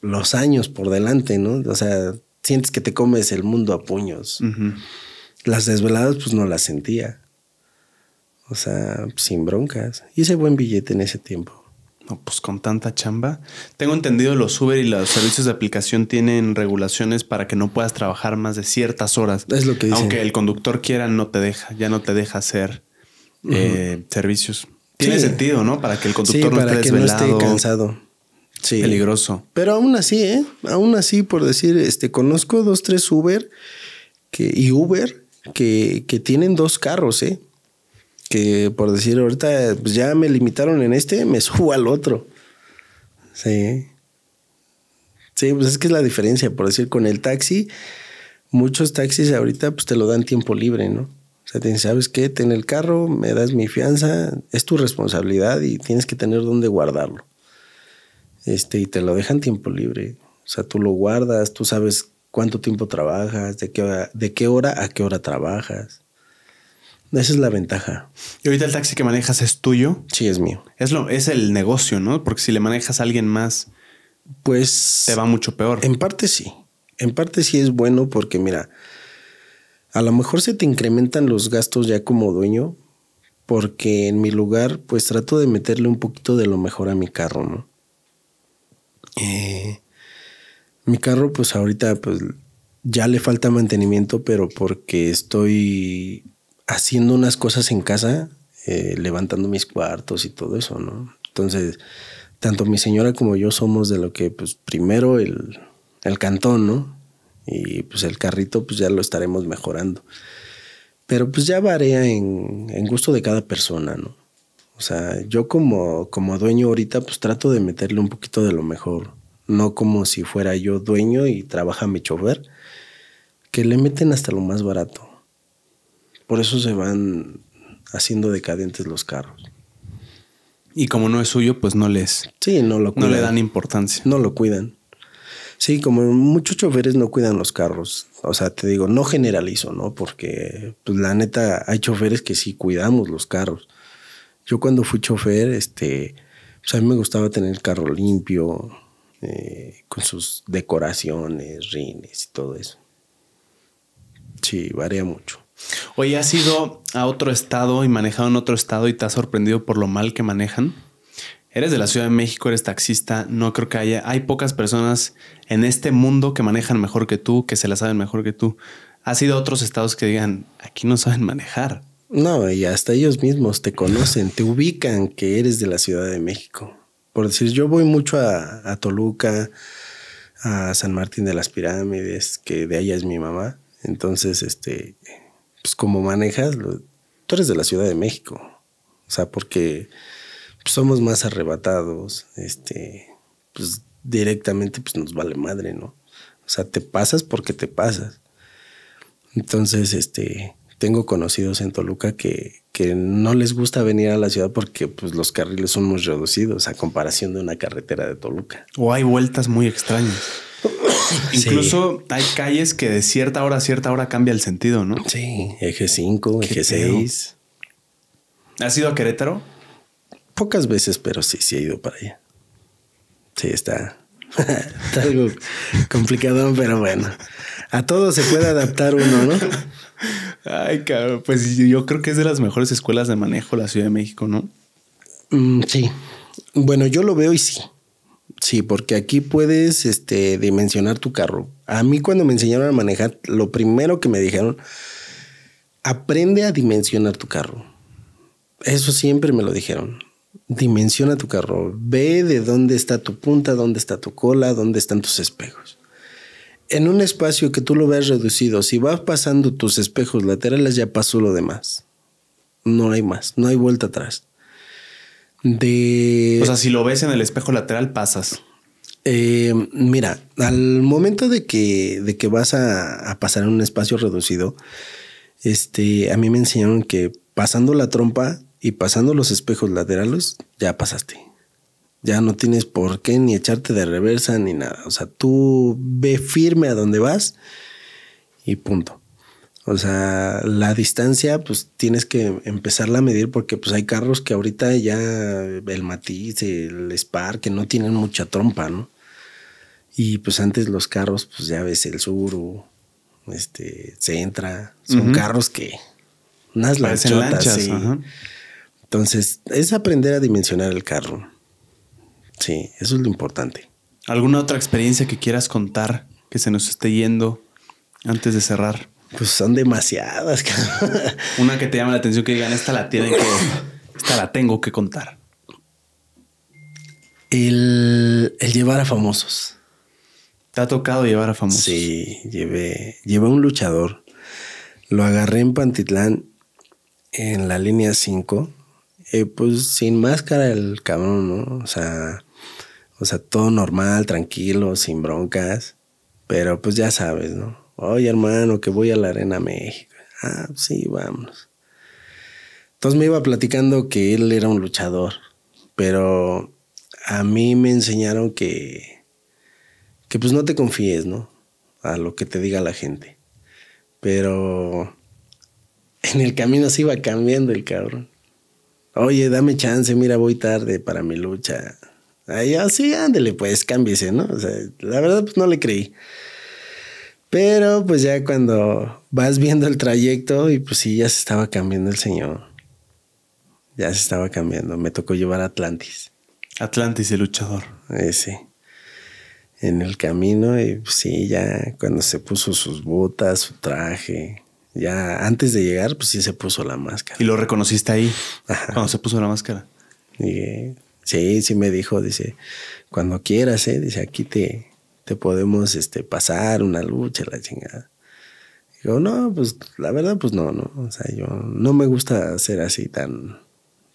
Speaker 2: los años por delante, ¿no? O sea, sientes que te comes el mundo a puños. Las desveladas, pues no las sentía. O sea, sin broncas. Hice buen billete en ese tiempo.
Speaker 1: No, pues con tanta chamba. Tengo entendido los Uber y los servicios de aplicación tienen regulaciones para que no puedas trabajar más de ciertas horas.
Speaker 2: Es lo que dicen.
Speaker 1: Aunque el conductor quiera, no te deja, ya no te deja hacer eh, servicios. Tiene sentido, ¿no? Para que el conductor no esté desvelado.
Speaker 2: no esté cansado.
Speaker 1: Sí. Peligroso.
Speaker 2: Pero aún así, ¿eh? Aún así, por decir, este, conozco dos, tres Uber que, y Uber que, que tienen dos carros, ¿eh? Que por decir, ahorita pues ya me limitaron en este, me subo al otro. Sí. Sí, pues es que es la diferencia, por decir, con el taxi, muchos taxis ahorita pues te lo dan tiempo libre, ¿no? O sea, te dicen, ¿sabes qué? Ten el carro, me das mi fianza, es tu responsabilidad y tienes que tener dónde guardarlo. Este, y te lo dejan tiempo libre. O sea, tú lo guardas, tú sabes cuánto tiempo trabajas, de qué hora, de qué hora a qué hora trabajas. Esa es la ventaja.
Speaker 1: ¿Y ahorita el taxi que manejas es tuyo?
Speaker 2: Sí, es mío.
Speaker 1: Es, lo, es el negocio, ¿no? Porque si le manejas a alguien más,
Speaker 2: pues...
Speaker 1: Te va mucho peor.
Speaker 2: En parte sí. En parte sí es bueno porque, mira, a lo mejor se te incrementan los gastos ya como dueño, porque en mi lugar, pues trato de meterle un poquito de lo mejor a mi carro, ¿no? Eh, mi carro, pues ahorita, pues ya le falta mantenimiento, pero porque estoy haciendo unas cosas en casa, eh, levantando mis cuartos y todo eso, ¿no? Entonces, tanto mi señora como yo somos de lo que, pues primero el, el cantón, ¿no? Y pues el carrito, pues ya lo estaremos mejorando. Pero pues ya varía en, gusto de cada persona, ¿no? O sea, yo como, como dueño ahorita, pues trato de meterle un poquito de lo mejor. No como si fuera yo dueño y trabaja mi chofer, que le meten hasta lo más barato. Por eso se van haciendo decadentes los carros.
Speaker 1: Y como no es suyo, pues no les.
Speaker 2: Sí, no lo
Speaker 1: No le dan importancia.
Speaker 2: No lo cuidan. Sí, como muchos choferes no cuidan los carros. O sea, te digo, no generalizo, ¿no? Porque, pues la neta, hay choferes que sí cuidamos los carros. Yo cuando fui chofer, este, pues a mí me gustaba tener el carro limpio, eh, con sus decoraciones, rines y todo eso. Sí, varía mucho.
Speaker 1: Oye, ¿has ido a otro estado y manejado en otro estado y te has sorprendido por lo mal que manejan? Eres de la Ciudad de México, eres taxista, no creo que haya, hay pocas personas en este mundo que manejan mejor que tú, que se la saben mejor que tú. ¿Has ido a otros estados que digan, aquí no saben manejar?
Speaker 2: No, y hasta ellos mismos te conocen, te ubican que eres de la Ciudad de México. Por decir, yo voy mucho a, a Toluca, a San Martín de las Pirámides, que de allá es mi mamá. Entonces, este, pues como manejas, tú eres de la Ciudad de México. O sea, porque pues, somos más arrebatados, este, pues directamente pues nos vale madre, ¿no? O sea, te pasas porque te pasas. Entonces, este, tengo conocidos en Toluca que, que no les gusta venir a la ciudad porque pues los carriles son muy reducidos a comparación de una carretera de Toluca.
Speaker 1: O hay vueltas muy extrañas.
Speaker 2: Sí.
Speaker 1: Incluso hay calles que de cierta hora a cierta hora cambia el sentido, ¿no?
Speaker 2: Sí, eje 5,
Speaker 1: Qué
Speaker 2: eje 6.
Speaker 1: ¿Has ido a Querétaro?
Speaker 2: Pocas veces, pero sí, sí he ido para allá. Sí, está, está algo complicado, pero bueno. A todo se puede adaptar uno, ¿no?
Speaker 1: Ay, cabrón, pues yo creo que es de las mejores escuelas de manejo la Ciudad de México, ¿no?
Speaker 2: Mm, sí. Bueno, yo lo veo y sí. Sí, porque aquí puedes este, dimensionar tu carro. A mí cuando me enseñaron a manejar, lo primero que me dijeron, aprende a dimensionar tu carro. Eso siempre me lo dijeron. Dimensiona tu carro. Ve de dónde está tu punta, dónde está tu cola, dónde están tus espejos. En un espacio que tú lo veas reducido, si vas pasando tus espejos laterales, ya pasó lo demás. No hay más, no hay vuelta atrás. De.
Speaker 1: O sea, si lo ves en el espejo lateral, pasas.
Speaker 2: Eh, mira, al momento de que, de que vas a, a pasar en un espacio reducido, este, a mí me enseñaron que pasando la trompa y pasando los espejos laterales, ya pasaste. Ya no tienes por qué ni echarte de reversa ni nada. O sea, tú ve firme a donde vas y punto. O sea, la distancia, pues tienes que empezarla a medir porque pues hay carros que ahorita ya el Matiz, el Spark, que no tienen mucha trompa, ¿no? Y pues antes los carros, pues ya ves el Suru, este, Centra, son carros que unas
Speaker 1: Parecen
Speaker 2: lanchotas,
Speaker 1: lanchas.
Speaker 2: sí.
Speaker 1: ajá.
Speaker 2: Entonces, es aprender a dimensionar el carro. Sí, eso es lo importante.
Speaker 1: ¿Alguna otra experiencia que quieras contar que se nos esté yendo antes de cerrar?
Speaker 2: Pues son demasiadas.
Speaker 1: Una que te llame la atención que digan, esta la tienen que, esta la tengo que contar.
Speaker 2: El, el llevar a famosos.
Speaker 1: ¿Te ha tocado llevar a famosos?
Speaker 2: Sí, llevé, llevé un luchador. Lo agarré en Pantitlán en la línea 5. eh, pues sin máscara el cabrón, ¿no? O sea, o sea, todo normal, tranquilo, sin broncas. Pero pues ya sabes, ¿no? Oye, hermano, que voy a la Arena México. Ah, sí, vámonos. Entonces me iba platicando que él era un luchador, pero a mí me enseñaron que, que pues no te confíes, ¿no? A lo que te diga la gente. Pero en el camino se iba cambiando el cabrón. Oye, dame chance, mira, voy tarde para mi lucha. Ahí así, ándele, pues cámbiese, ¿no? O sea, la verdad, pues no le creí. Pero pues ya cuando vas viendo el trayecto y pues sí, ya se estaba cambiando el señor. Ya se estaba cambiando. Me tocó llevar a Atlantis.
Speaker 1: Atlantis, el luchador.
Speaker 2: Ese. En el camino y pues, sí, ya cuando se puso sus botas, su traje, ya antes de llegar, pues sí se puso la máscara.
Speaker 1: ¿Y lo reconociste ahí? Cuando se puso la máscara.
Speaker 2: Y, sí, sí me dijo, dice, cuando quieras, ¿eh? Dice, aquí te, te podemos este, pasar una lucha, la chingada. Digo, no, pues la verdad, pues no, no. O sea, yo no me gusta ser así tan,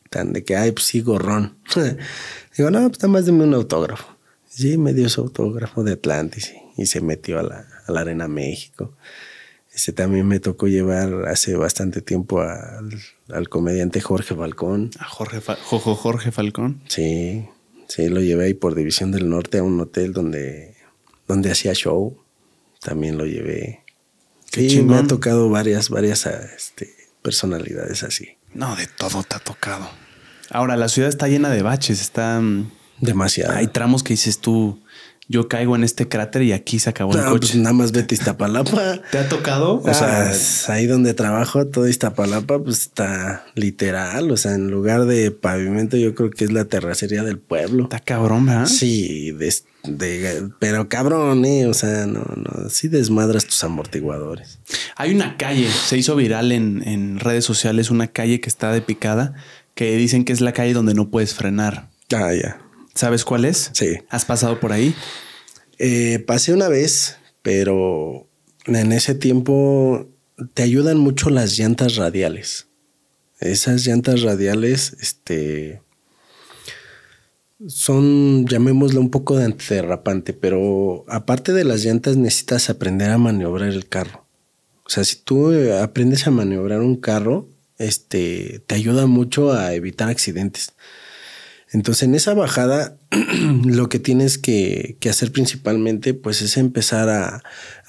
Speaker 2: tan de que, ay, pues sí, gorrón. Digo, no, pues nada más deme un autógrafo. Sí, me dio su autógrafo de Atlantis y, se metió a la, a la Arena México. Ese también me tocó llevar hace bastante tiempo al, comediante Jorge Falcón.
Speaker 1: ¿A Jorge, Jorge Falcón?
Speaker 2: Sí, sí, lo llevé ahí por División del Norte a un hotel donde, donde hacía show. También lo llevé. sí, me ha tocado varias, varias este, personalidades así.
Speaker 1: No, de todo te ha tocado. Ahora, la ciudad está llena de baches, está... Mm,
Speaker 2: Demasiado.
Speaker 1: Hay tramos que dices tú, yo caigo en este cráter y aquí se acabó el coche. Pues
Speaker 2: nada más vete a Iztapalapa.
Speaker 1: ¿Te ha tocado?
Speaker 2: O sea, ah, ahí donde trabajo, todo Iztapalapa, pues está literal. O sea, en lugar de pavimento, yo creo que es la terracería del pueblo.
Speaker 1: Está cabrón, ¿verdad?
Speaker 2: Sí, de, pero cabrón, ¿eh? O sea, no, no, sí desmadras tus amortiguadores.
Speaker 1: Hay una calle, se hizo viral en, en redes sociales, una calle que está de picada, que dicen que es la calle donde no puedes frenar.
Speaker 2: Ah, ya.
Speaker 1: ¿Sabes cuál es?
Speaker 2: Sí.
Speaker 1: ¿Has pasado por ahí?
Speaker 2: Eh, pasé una vez, pero en ese tiempo te ayudan mucho las llantas radiales. Esas llantas radiales, este, son, llamémoslo un poco de antiderrapante, pero aparte de las llantas necesitas aprender a maniobrar el carro. O sea, si tú aprendes a maniobrar un carro, este, te ayuda mucho a evitar accidentes. Entonces, en esa bajada, lo que tienes que, hacer principalmente, pues, es empezar a,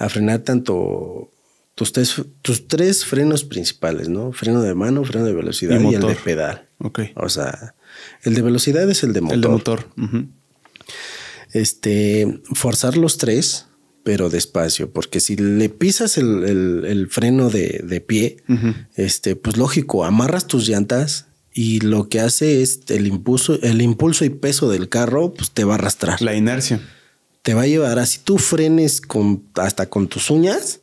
Speaker 2: frenar tanto tus tres, tus tres frenos principales, ¿no? Freno de mano, freno de velocidad y, el de pedal.
Speaker 1: Ok.
Speaker 2: O sea, el de velocidad es el de motor.
Speaker 1: El de motor.
Speaker 2: Este, forzar los tres, pero despacio, porque si le pisas el, freno de, pie, este, pues lógico, amarras tus llantas y lo que hace es el impulso, el impulso y peso del carro, pues te va a arrastrar.
Speaker 1: La inercia.
Speaker 2: Te va a llevar, así tú frenes con, hasta con tus uñas,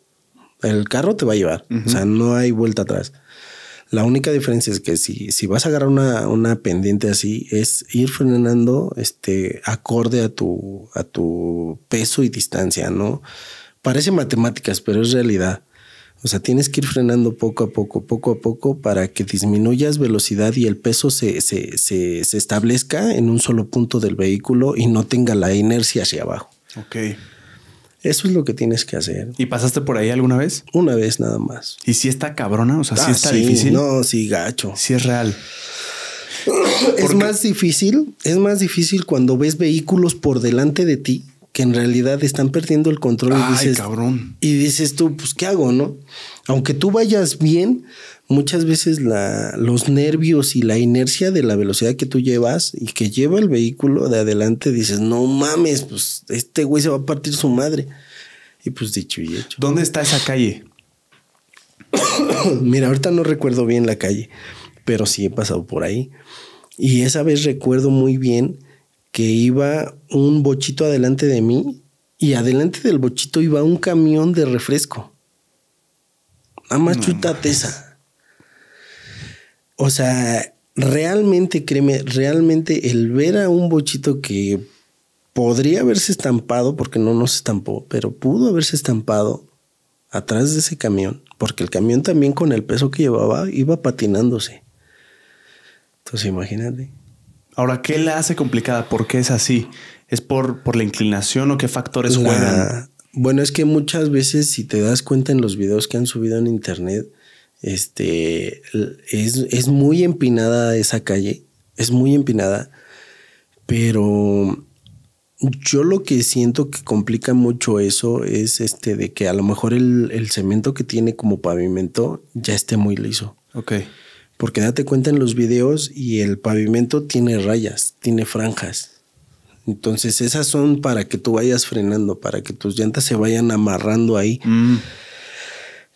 Speaker 2: el carro te va a llevar. O sea, no hay vuelta atrás. La única diferencia es que si, si vas a agarrar una, una, pendiente así, es ir frenando este, acorde a tu, a tu peso y distancia, ¿no? Parece matemáticas, pero es realidad. O sea, tienes que ir frenando poco a poco, poco a poco para que disminuyas velocidad y el peso se, se, se, se establezca en un solo punto del vehículo y no tenga la inercia hacia abajo.
Speaker 1: Ok.
Speaker 2: Eso es lo que tienes que hacer.
Speaker 1: ¿Y pasaste por ahí alguna vez?
Speaker 2: Una vez nada más.
Speaker 1: ¿Y si está cabrona? O sea, si
Speaker 2: ah,
Speaker 1: está difícil.
Speaker 2: No, sí, gacho.
Speaker 1: Sí es real.
Speaker 2: es más difícil, es más difícil cuando ves vehículos por delante de ti que en realidad están perdiendo el control y dices,
Speaker 1: cabrón.
Speaker 2: y dices tú, pues qué hago, ¿no? Aunque tú vayas bien, muchas veces la, los nervios y la inercia de la velocidad que tú llevas y que lleva el vehículo de adelante, dices, no mames, pues este güey se va a partir su madre. Y pues dicho y hecho.
Speaker 1: ¿Dónde está esa calle?
Speaker 2: Mira, ahorita no recuerdo bien la calle, pero sí he pasado por ahí. Y esa vez recuerdo muy bien que iba un bochito adelante de mí y adelante del bochito iba un camión de refresco. Nada más esa. O sea, realmente, créeme, realmente el ver a un bochito que podría haberse estampado, porque no nos estampó, pero pudo haberse estampado atrás de ese camión, porque el camión también con el peso que llevaba iba patinándose. Entonces imagínate.
Speaker 1: Ahora, ¿qué la hace complicada? ¿Por qué es así? ¿Es por, por la inclinación o qué factores juegan?
Speaker 2: Bueno, es que muchas veces, si te das cuenta en los videos que han subido en internet, Este es, es muy empinada esa calle, es muy empinada, pero yo lo que siento que complica mucho eso es este de que a lo mejor el, el cemento que tiene como pavimento ya esté muy liso.
Speaker 1: Ok.
Speaker 2: Porque date cuenta en los videos y el pavimento tiene rayas, tiene franjas. Entonces esas son para que tú vayas frenando, para que tus llantas se vayan amarrando ahí.
Speaker 1: Mm,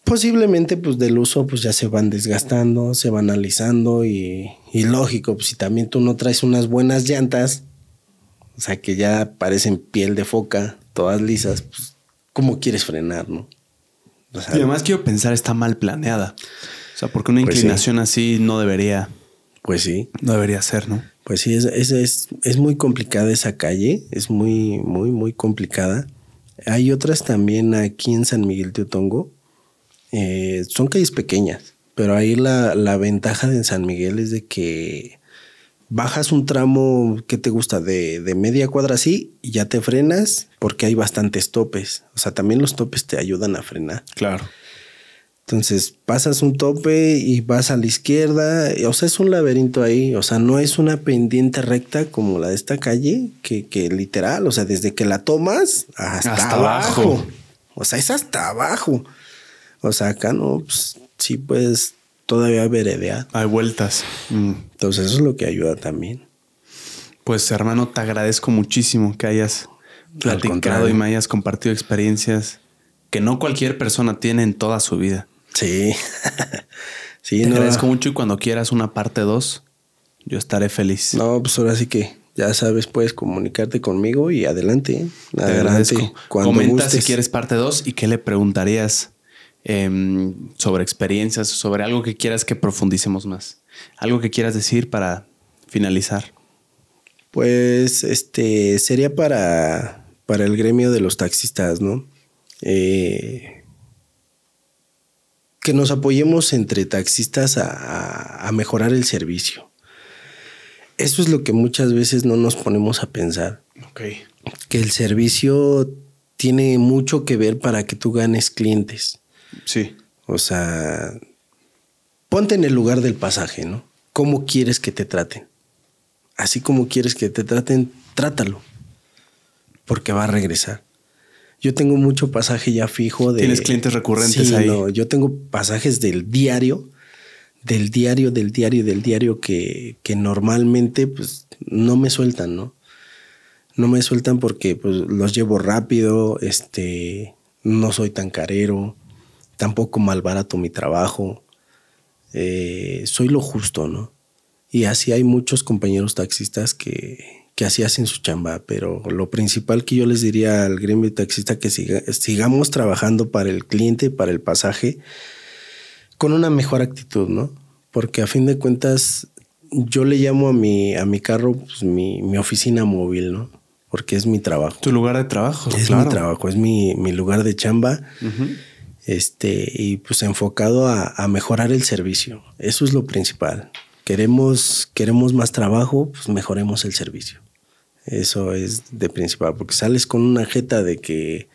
Speaker 2: Posiblemente pues del uso pues ya se van desgastando, se van alisando y, y lógico, pues si también tú no traes unas buenas llantas, o sea que ya parecen piel de foca, todas lisas, pues ¿cómo quieres frenar, no? O sea,
Speaker 1: Y además quiero pensar, está mal planeada. O sea, porque una
Speaker 2: Pues sí.
Speaker 1: inclinación así no debería,
Speaker 2: pues sí.
Speaker 1: no debería ser, ¿no?
Speaker 2: Pues sí, es, es, es, es muy complicada esa calle, es muy, muy, muy complicada. Hay otras también aquí en San Miguel de Otongo. Eh, son calles pequeñas, pero ahí la, la ventaja de San Miguel es de que bajas un tramo que te gusta de, de media cuadra así y ya te frenas porque hay bastantes topes. O sea, también los topes te ayudan a frenar.
Speaker 1: Claro.
Speaker 2: Entonces pasas un tope y vas a la izquierda. O sea, es un laberinto ahí. O sea, no es una pendiente recta como la de esta calle, que, que literal, o sea, desde que la tomas hasta,
Speaker 1: Hasta
Speaker 2: abajo.
Speaker 1: abajo.
Speaker 2: O sea, es hasta abajo. O sea, acá no, pues sí puedes todavía veredear.
Speaker 1: Hay vueltas. Mm.
Speaker 2: Entonces eso es lo que ayuda también.
Speaker 1: Pues hermano, te agradezco muchísimo que hayas platicado y me hayas compartido experiencias que no cualquier persona tiene en toda su vida.
Speaker 2: Sí. sí,
Speaker 1: Te
Speaker 2: no.
Speaker 1: agradezco mucho y cuando quieras una parte 2, yo estaré feliz.
Speaker 2: No, pues ahora sí que ya sabes, puedes comunicarte conmigo y adelante. ¿eh?
Speaker 1: Te agradezco.
Speaker 2: Cuando
Speaker 1: Comenta
Speaker 2: gustes.
Speaker 1: si quieres parte 2 y qué le preguntarías em, sobre experiencias, sobre algo que quieras que profundicemos más. Algo que quieras decir para finalizar.
Speaker 2: Pues este sería para, para el gremio de los taxistas, ¿no? Eh, que nos apoyemos entre taxistas a, a- a mejorar el servicio. Eso es lo que muchas veces no nos ponemos a pensar.
Speaker 1: Ok.
Speaker 2: Que el servicio tiene mucho que ver para que tú ganes clientes.
Speaker 1: Sí.
Speaker 2: O sea, ponte en el lugar del pasaje, ¿no? ¿Cómo quieres que te traten? Así como quieres que te traten, trátalo. Porque va a regresar. Yo tengo mucho pasaje ya fijo de.
Speaker 1: Tienes clientes recurrentes
Speaker 2: Sí,
Speaker 1: ahí.
Speaker 2: no, yo tengo pasajes del diario, del diario, del diario, del diario que, que normalmente pues no me sueltan, ¿no? No me sueltan porque pues los llevo rápido, este, no soy tan carero, tampoco malbarato mi trabajo, eh, soy lo justo, ¿no? Y así hay muchos compañeros taxistas que, que así hacen su chamba, pero lo principal que yo les diría al gremio taxista que siga- sigamos trabajando para el cliente, para el pasaje, con una mejor actitud, ¿no? Porque a fin de cuentas, yo le llamo a mi, a mi carro pues, mi, mi oficina móvil, ¿no? Porque es mi trabajo.
Speaker 1: Tu lugar de trabajo.
Speaker 2: Es
Speaker 1: claro.
Speaker 2: mi trabajo, es mi, mi lugar de chamba. Este, y pues enfocado a, a mejorar el servicio. Eso es lo principal. Queremos, queremos más trabajo, pues mejoremos el servicio. Eso es de principal, porque sales con una jeta de que,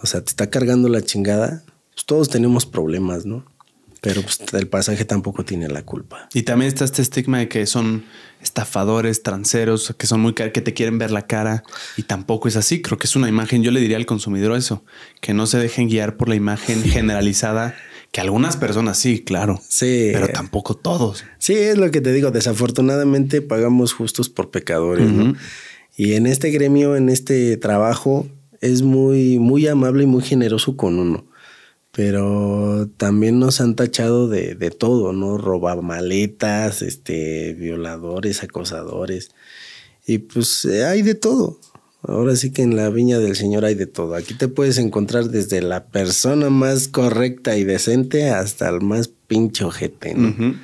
Speaker 2: o sea, te está cargando la chingada. Pues todos tenemos problemas, ¿no? Pero pues, el pasaje tampoco tiene la culpa.
Speaker 1: Y también está este estigma de que son estafadores, tranceros, que son muy car que te quieren ver la cara y tampoco es así. Creo que es una imagen. Yo le diría al consumidor eso, que no se dejen guiar por la imagen generalizada, que algunas personas sí, claro,
Speaker 2: Sí.
Speaker 1: pero tampoco todos.
Speaker 2: Sí, es lo que te digo. Desafortunadamente pagamos justos por pecadores, ¿no? Y en este gremio, en este trabajo, es muy, muy amable y muy generoso con uno. Pero también nos han tachado de, de todo, ¿no? Robar maletas, este, violadores, acosadores. Y pues eh, hay de todo. Ahora sí que en la viña del Señor hay de todo. Aquí te puedes encontrar desde la persona más correcta y decente hasta el más pinche ojete, ¿no?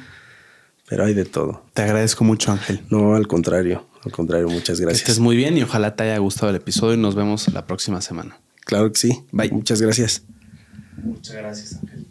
Speaker 2: Pero hay de todo.
Speaker 1: Te agradezco mucho, Ángel.
Speaker 2: No, al contrario. Al contrario, muchas
Speaker 1: Que
Speaker 2: gracias.
Speaker 1: estés muy bien y ojalá te haya gustado el episodio y nos vemos la próxima semana.
Speaker 2: Claro que sí.
Speaker 1: Bye.
Speaker 2: Muchas gracias.
Speaker 1: Muchas gracias, Ángel.